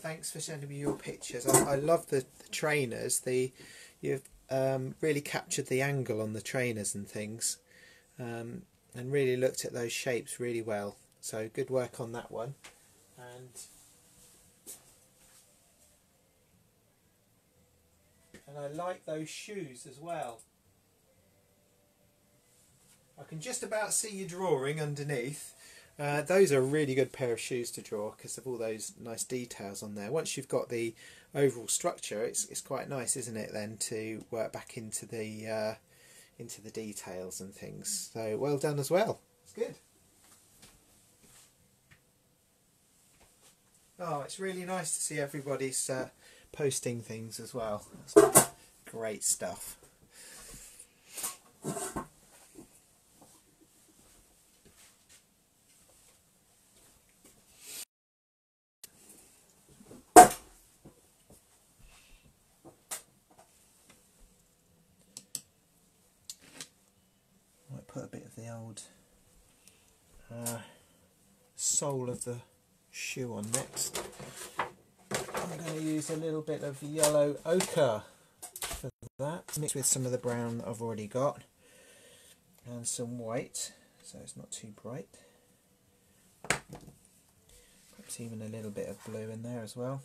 Thanks for sending me your pictures. I, I love the, the trainers. The you've um, really captured the angle on the trainers and things, um, and really looked at those shapes really well. So good work on that one. And and I like those shoes as well. I can just about see your drawing underneath. Uh, those are a really good pair of shoes to draw because of all those nice details on there. Once you've got the overall structure, it's it's quite nice, isn't it? Then to work back into the uh, into the details and things. So well done as well. It's good. Oh, it's really nice to see everybody's uh, posting things as well. That's great stuff. Might put a bit of the old uh, sole of the shoe on next. I'm going to use a little bit of yellow ochre for that, mixed with some of the brown that I've already got, and some white, so it's not too bright. Perhaps even a little bit of blue in there as well.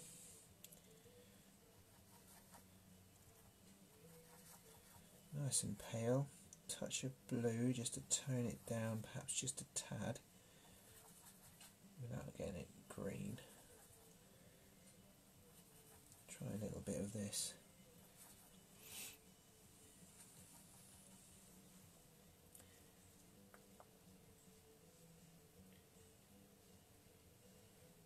Nice and pale. Touch of blue just to tone it down, perhaps just a tad, without getting it green. Try a little bit of this.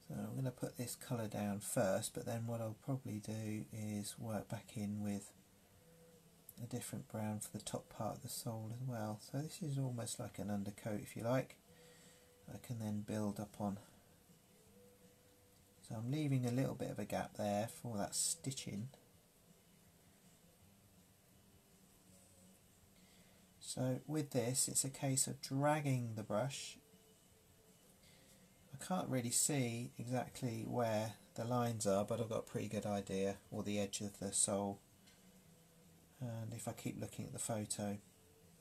So I'm going to put this colour down first, but then what I'll probably do is work back in with a different brown for the top part of the sole as well. So this is almost like an undercoat if you like. I can then build up on. So I'm leaving a little bit of a gap there for that stitching. So with this it's a case of dragging the brush. I can't really see exactly where the lines are but I've got a pretty good idea or the edge of the sole and if I keep looking at the photo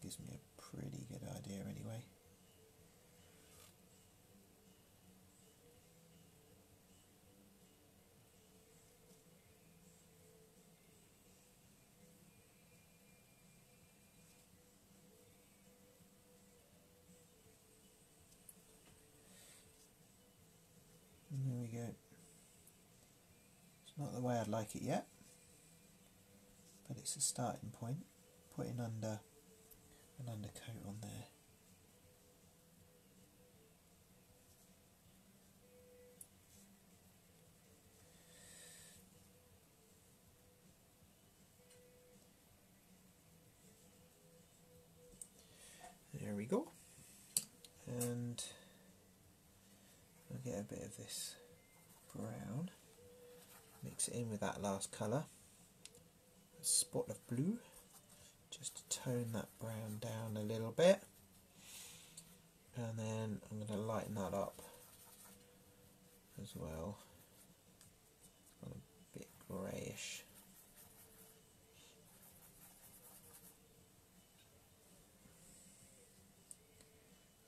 gives me a pretty good idea anyway. There we go. It's not the way I'd like it yet but it's a starting point. Putting under an undercoat on there. There we go. And I'll get a bit of this brown, mix it in with that last colour spot of blue. Just to tone that brown down a little bit. And then I'm going to lighten that up as well. A bit greyish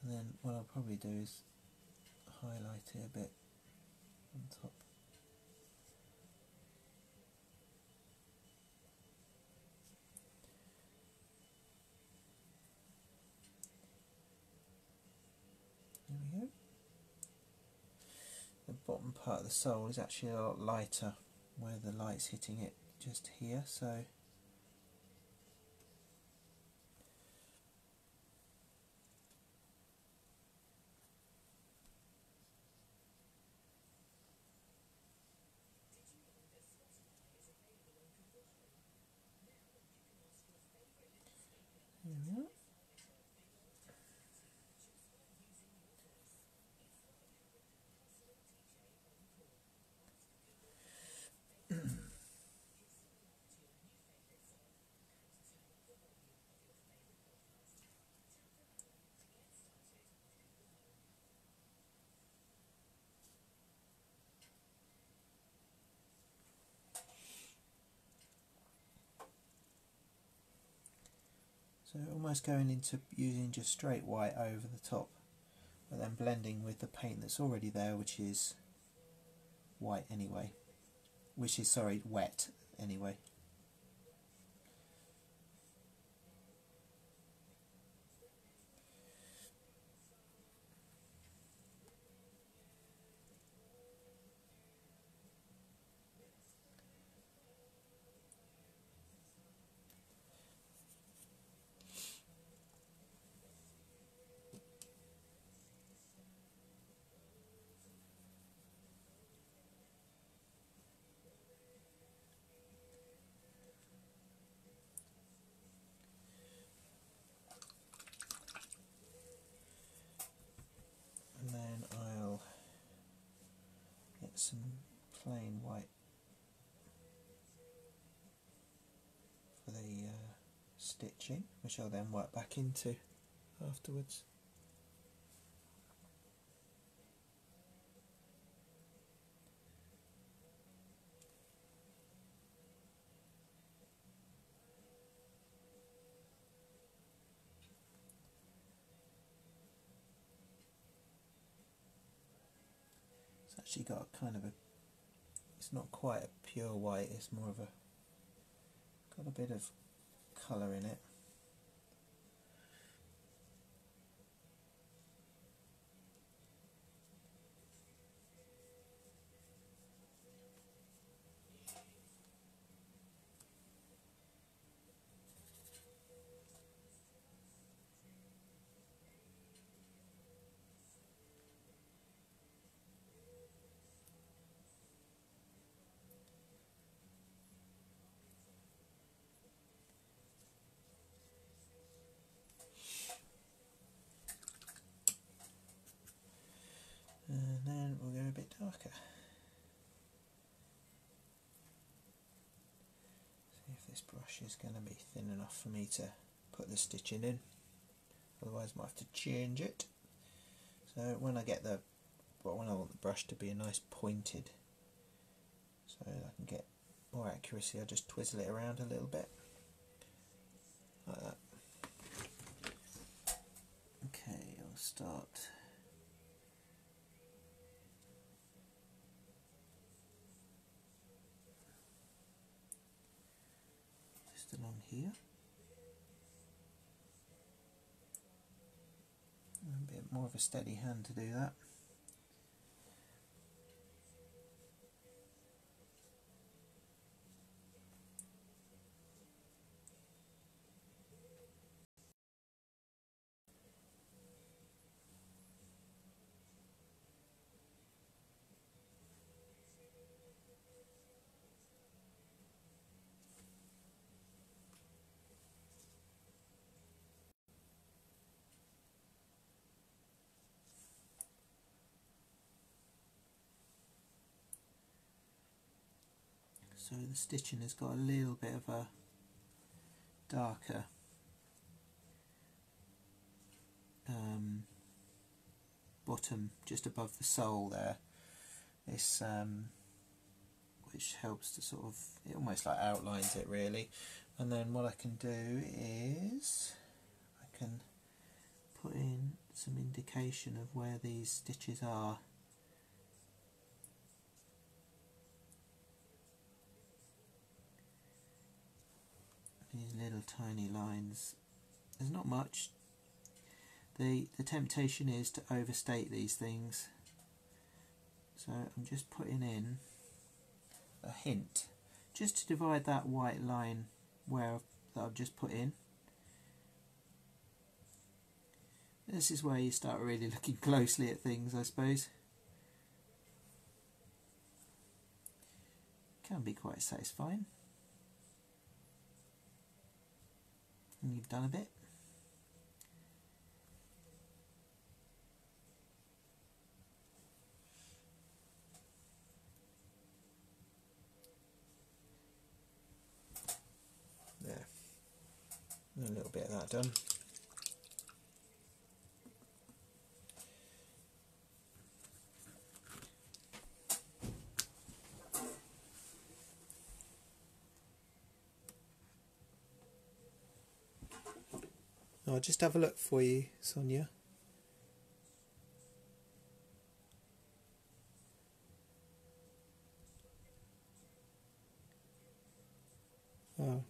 and then what I'll probably do is highlight it a bit on top There we go. The bottom part of the sole is actually a lot lighter where the light's hitting it just here, so So almost going into using just straight white over the top, but then blending with the paint that's already there, which is white anyway, which is sorry wet anyway. and then I'll some plain white for the uh, stitching, which I'll then work back into afterwards. Actually got kind of a. It's not quite a pure white. It's more of a. Got a bit of colour in it. And then we'll go a bit darker. See if this brush is going to be thin enough for me to put the stitching in. Otherwise, I might have to change it. So when I get the, well, when I want the brush to be a nice pointed, so I can get more accuracy, I just twizzle it around a little bit, like that. Okay, I'll start. just along here. A bit more of a steady hand to do that. So the stitching has got a little bit of a darker um, bottom just above the sole there. This um, which helps to sort of it almost like outlines it really. And then what I can do is I can put in some indication of where these stitches are. These little tiny lines. There's not much. The the temptation is to overstate these things. So I'm just putting in a hint just to divide that white line where that I've just put in. This is where you start really [laughs] looking closely at things, I suppose. Can be quite satisfying. And you've done a bit. There. A little bit of that done. I'll just have a look for you, Sonia. Oh.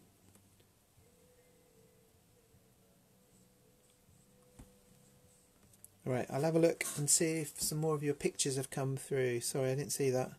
Right, I'll have a look and see if some more of your pictures have come through. Sorry, I didn't see that.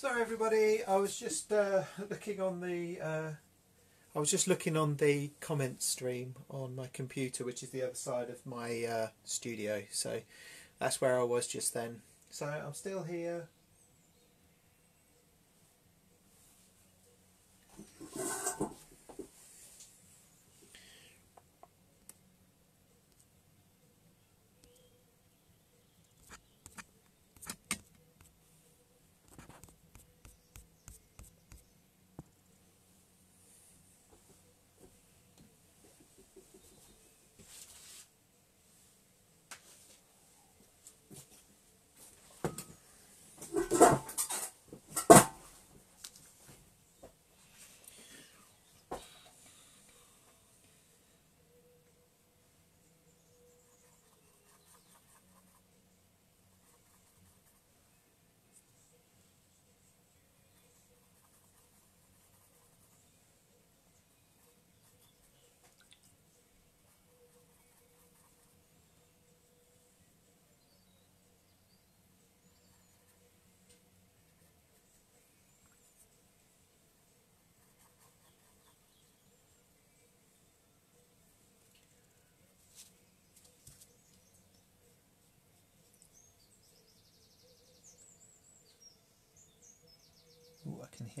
Sorry, everybody. I was just uh, looking on the. Uh, I was just looking on the comment stream on my computer, which is the other side of my uh, studio. So that's where I was just then. So I'm still here.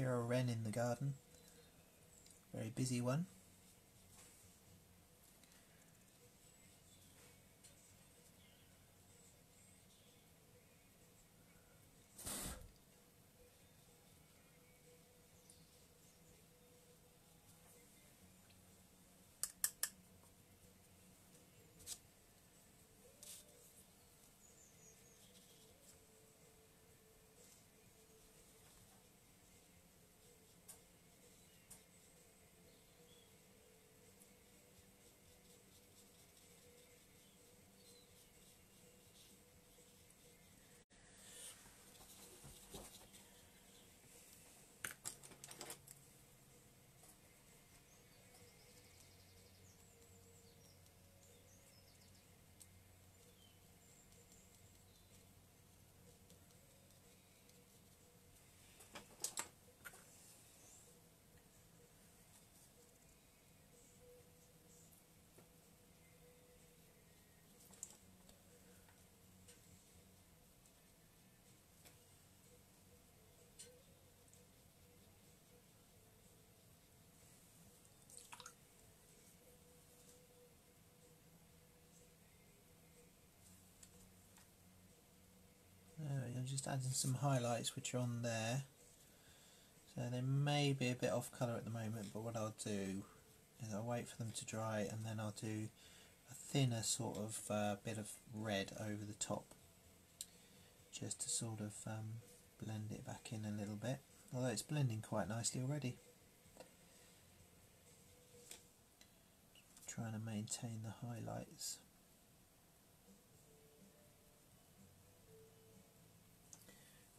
Hear a wren in the garden. Very busy one. Just adding some highlights which are on there. So they may be a bit off colour at the moment, but what I'll do is I'll wait for them to dry and then I'll do a thinner sort of uh, bit of red over the top just to sort of um, blend it back in a little bit. Although it's blending quite nicely already. Trying to maintain the highlights.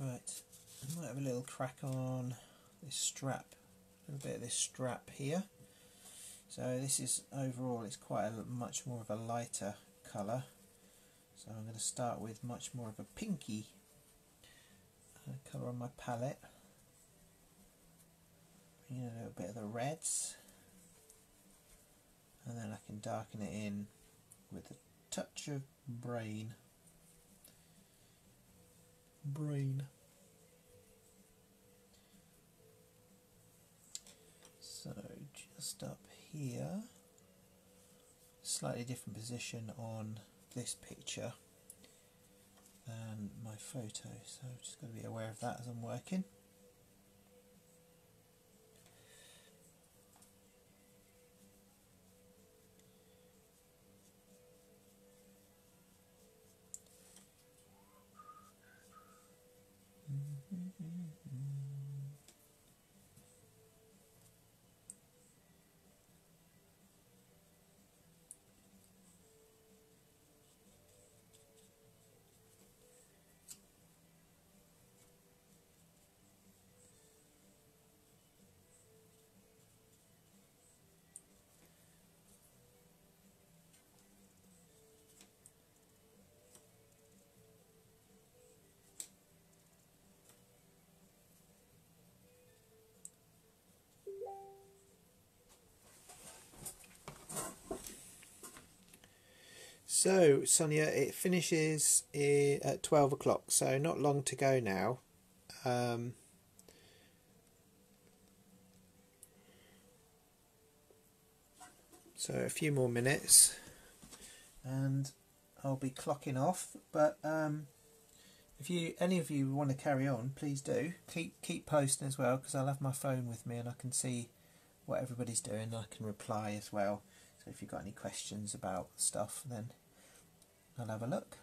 Right, I might have a little crack on this strap, a little bit of this strap here. So this is overall, it's quite a much more of a lighter colour. So I'm going to start with much more of a pinky uh, colour on my palette. Bring in a little bit of the reds, and then I can darken it in with a touch of brain brain. So just up here, slightly different position on this picture than my photo, so just got to be aware of that as I'm working. Mm-hmm, mm-hmm, mm-hmm. So, Sonia, it finishes at 12 o'clock, so not long to go now. Um, so, a few more minutes. and I'll be clocking off. But um, if you any of you want to carry on, please do keep keep posting as well because I'll have my phone with me and I can see what everybody's doing. I can reply as well. So if you've got any questions about stuff, then I'll have a look.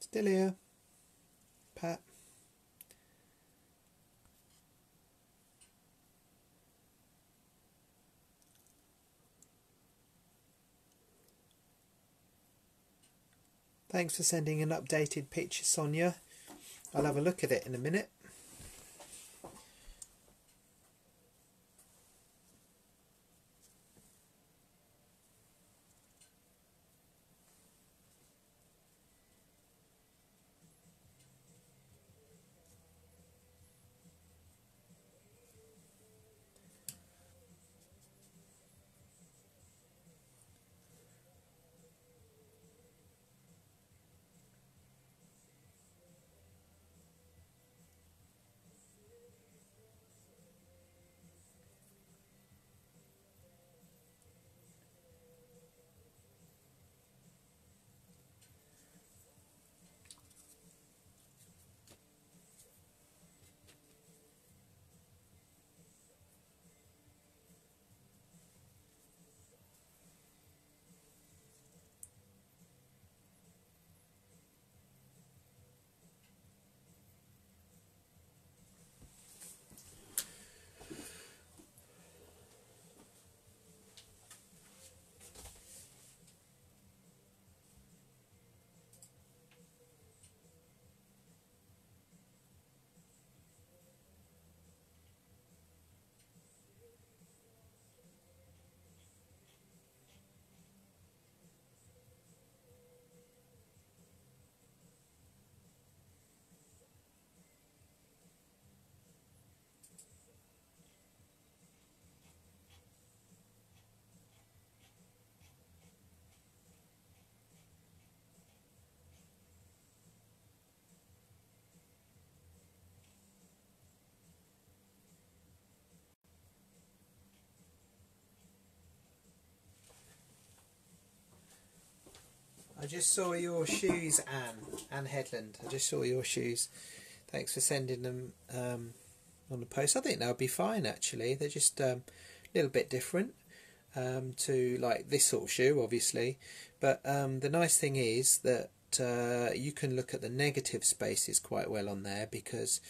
Still here. Pat. Thanks for sending an updated picture, Sonia. I'll have a look at it in a minute. I just saw your shoes, Anne. Anne Headland. I just saw your shoes. Thanks for sending them um, on the post. I think they'll be fine actually. They're just um, a little bit different um, to like this sort of shoe, obviously. But um, the nice thing is that uh, you can look at the negative spaces quite well on there because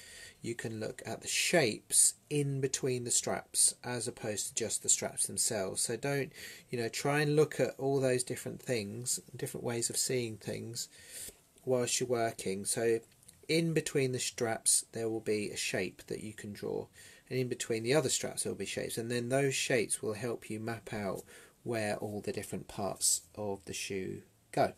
you can look at the shapes in between the straps as opposed to just the straps themselves. So don't, you know, try and look at all those different things, different ways of seeing things whilst you're working. So in between the straps there will be a shape that you can draw and in between the other straps there will be shapes and then those shapes will help you map out where all the different parts of the shoe go.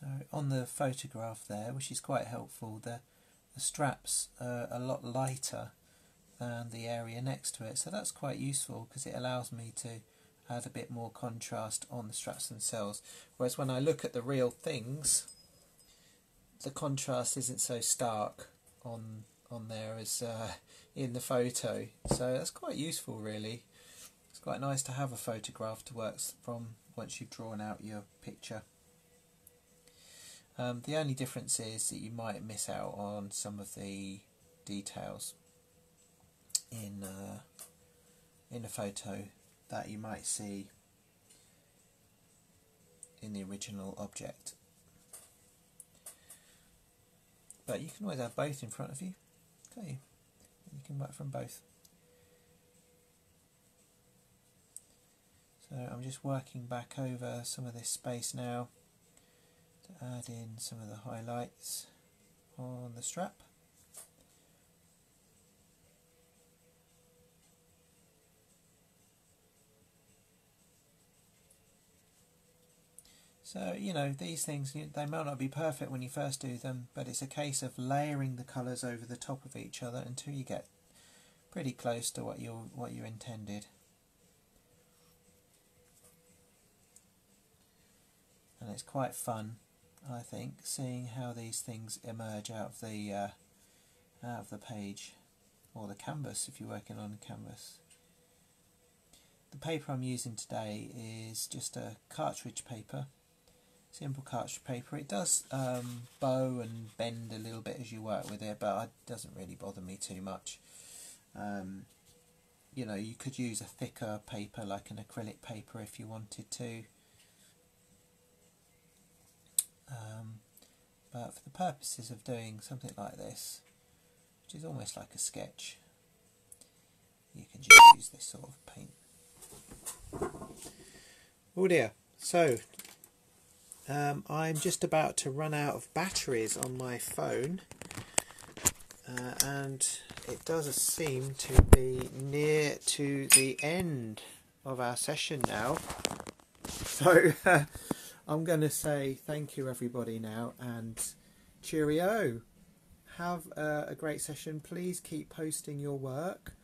So on the photograph there, which is quite helpful, the, the straps are a lot lighter than the area next to it. So that's quite useful because it allows me to add a bit more contrast on the straps themselves. Whereas when I look at the real things, the contrast isn't so stark on on there as uh, in the photo. So that's quite useful really. It's quite nice to have a photograph to work from once you've drawn out your picture. Um, the only difference is that you might miss out on some of the details in uh, in a photo that you might see in the original object. But you can always have both in front of you, can't you? You can work from both. So I'm just working back over some of this space now to add in some of the highlights on the strap. So, you know, these things, they might not be perfect when you first do them, but it's a case of layering the colours over the top of each other until you get pretty close to what you what you intended. And it's quite fun, I think, seeing how these things emerge out of the uh, out of the page or the canvas if you're working on canvas. The paper I'm using today is just a cartridge paper simple cartridge paper. It does um, bow and bend a little bit as you work with it, but it doesn't really bother me too much. Um, you know, you could use a thicker paper like an acrylic paper if you wanted to. Um, but for the purposes of doing something like this, which is almost like a sketch, you can just use this sort of paint. Oh dear. So um, I'm just about to run out of batteries on my phone, uh, and it does seem to be near to the end of our session now. So [laughs] I'm going to say thank you, everybody, now, and cheerio. Have uh, a great session. Please keep posting your work.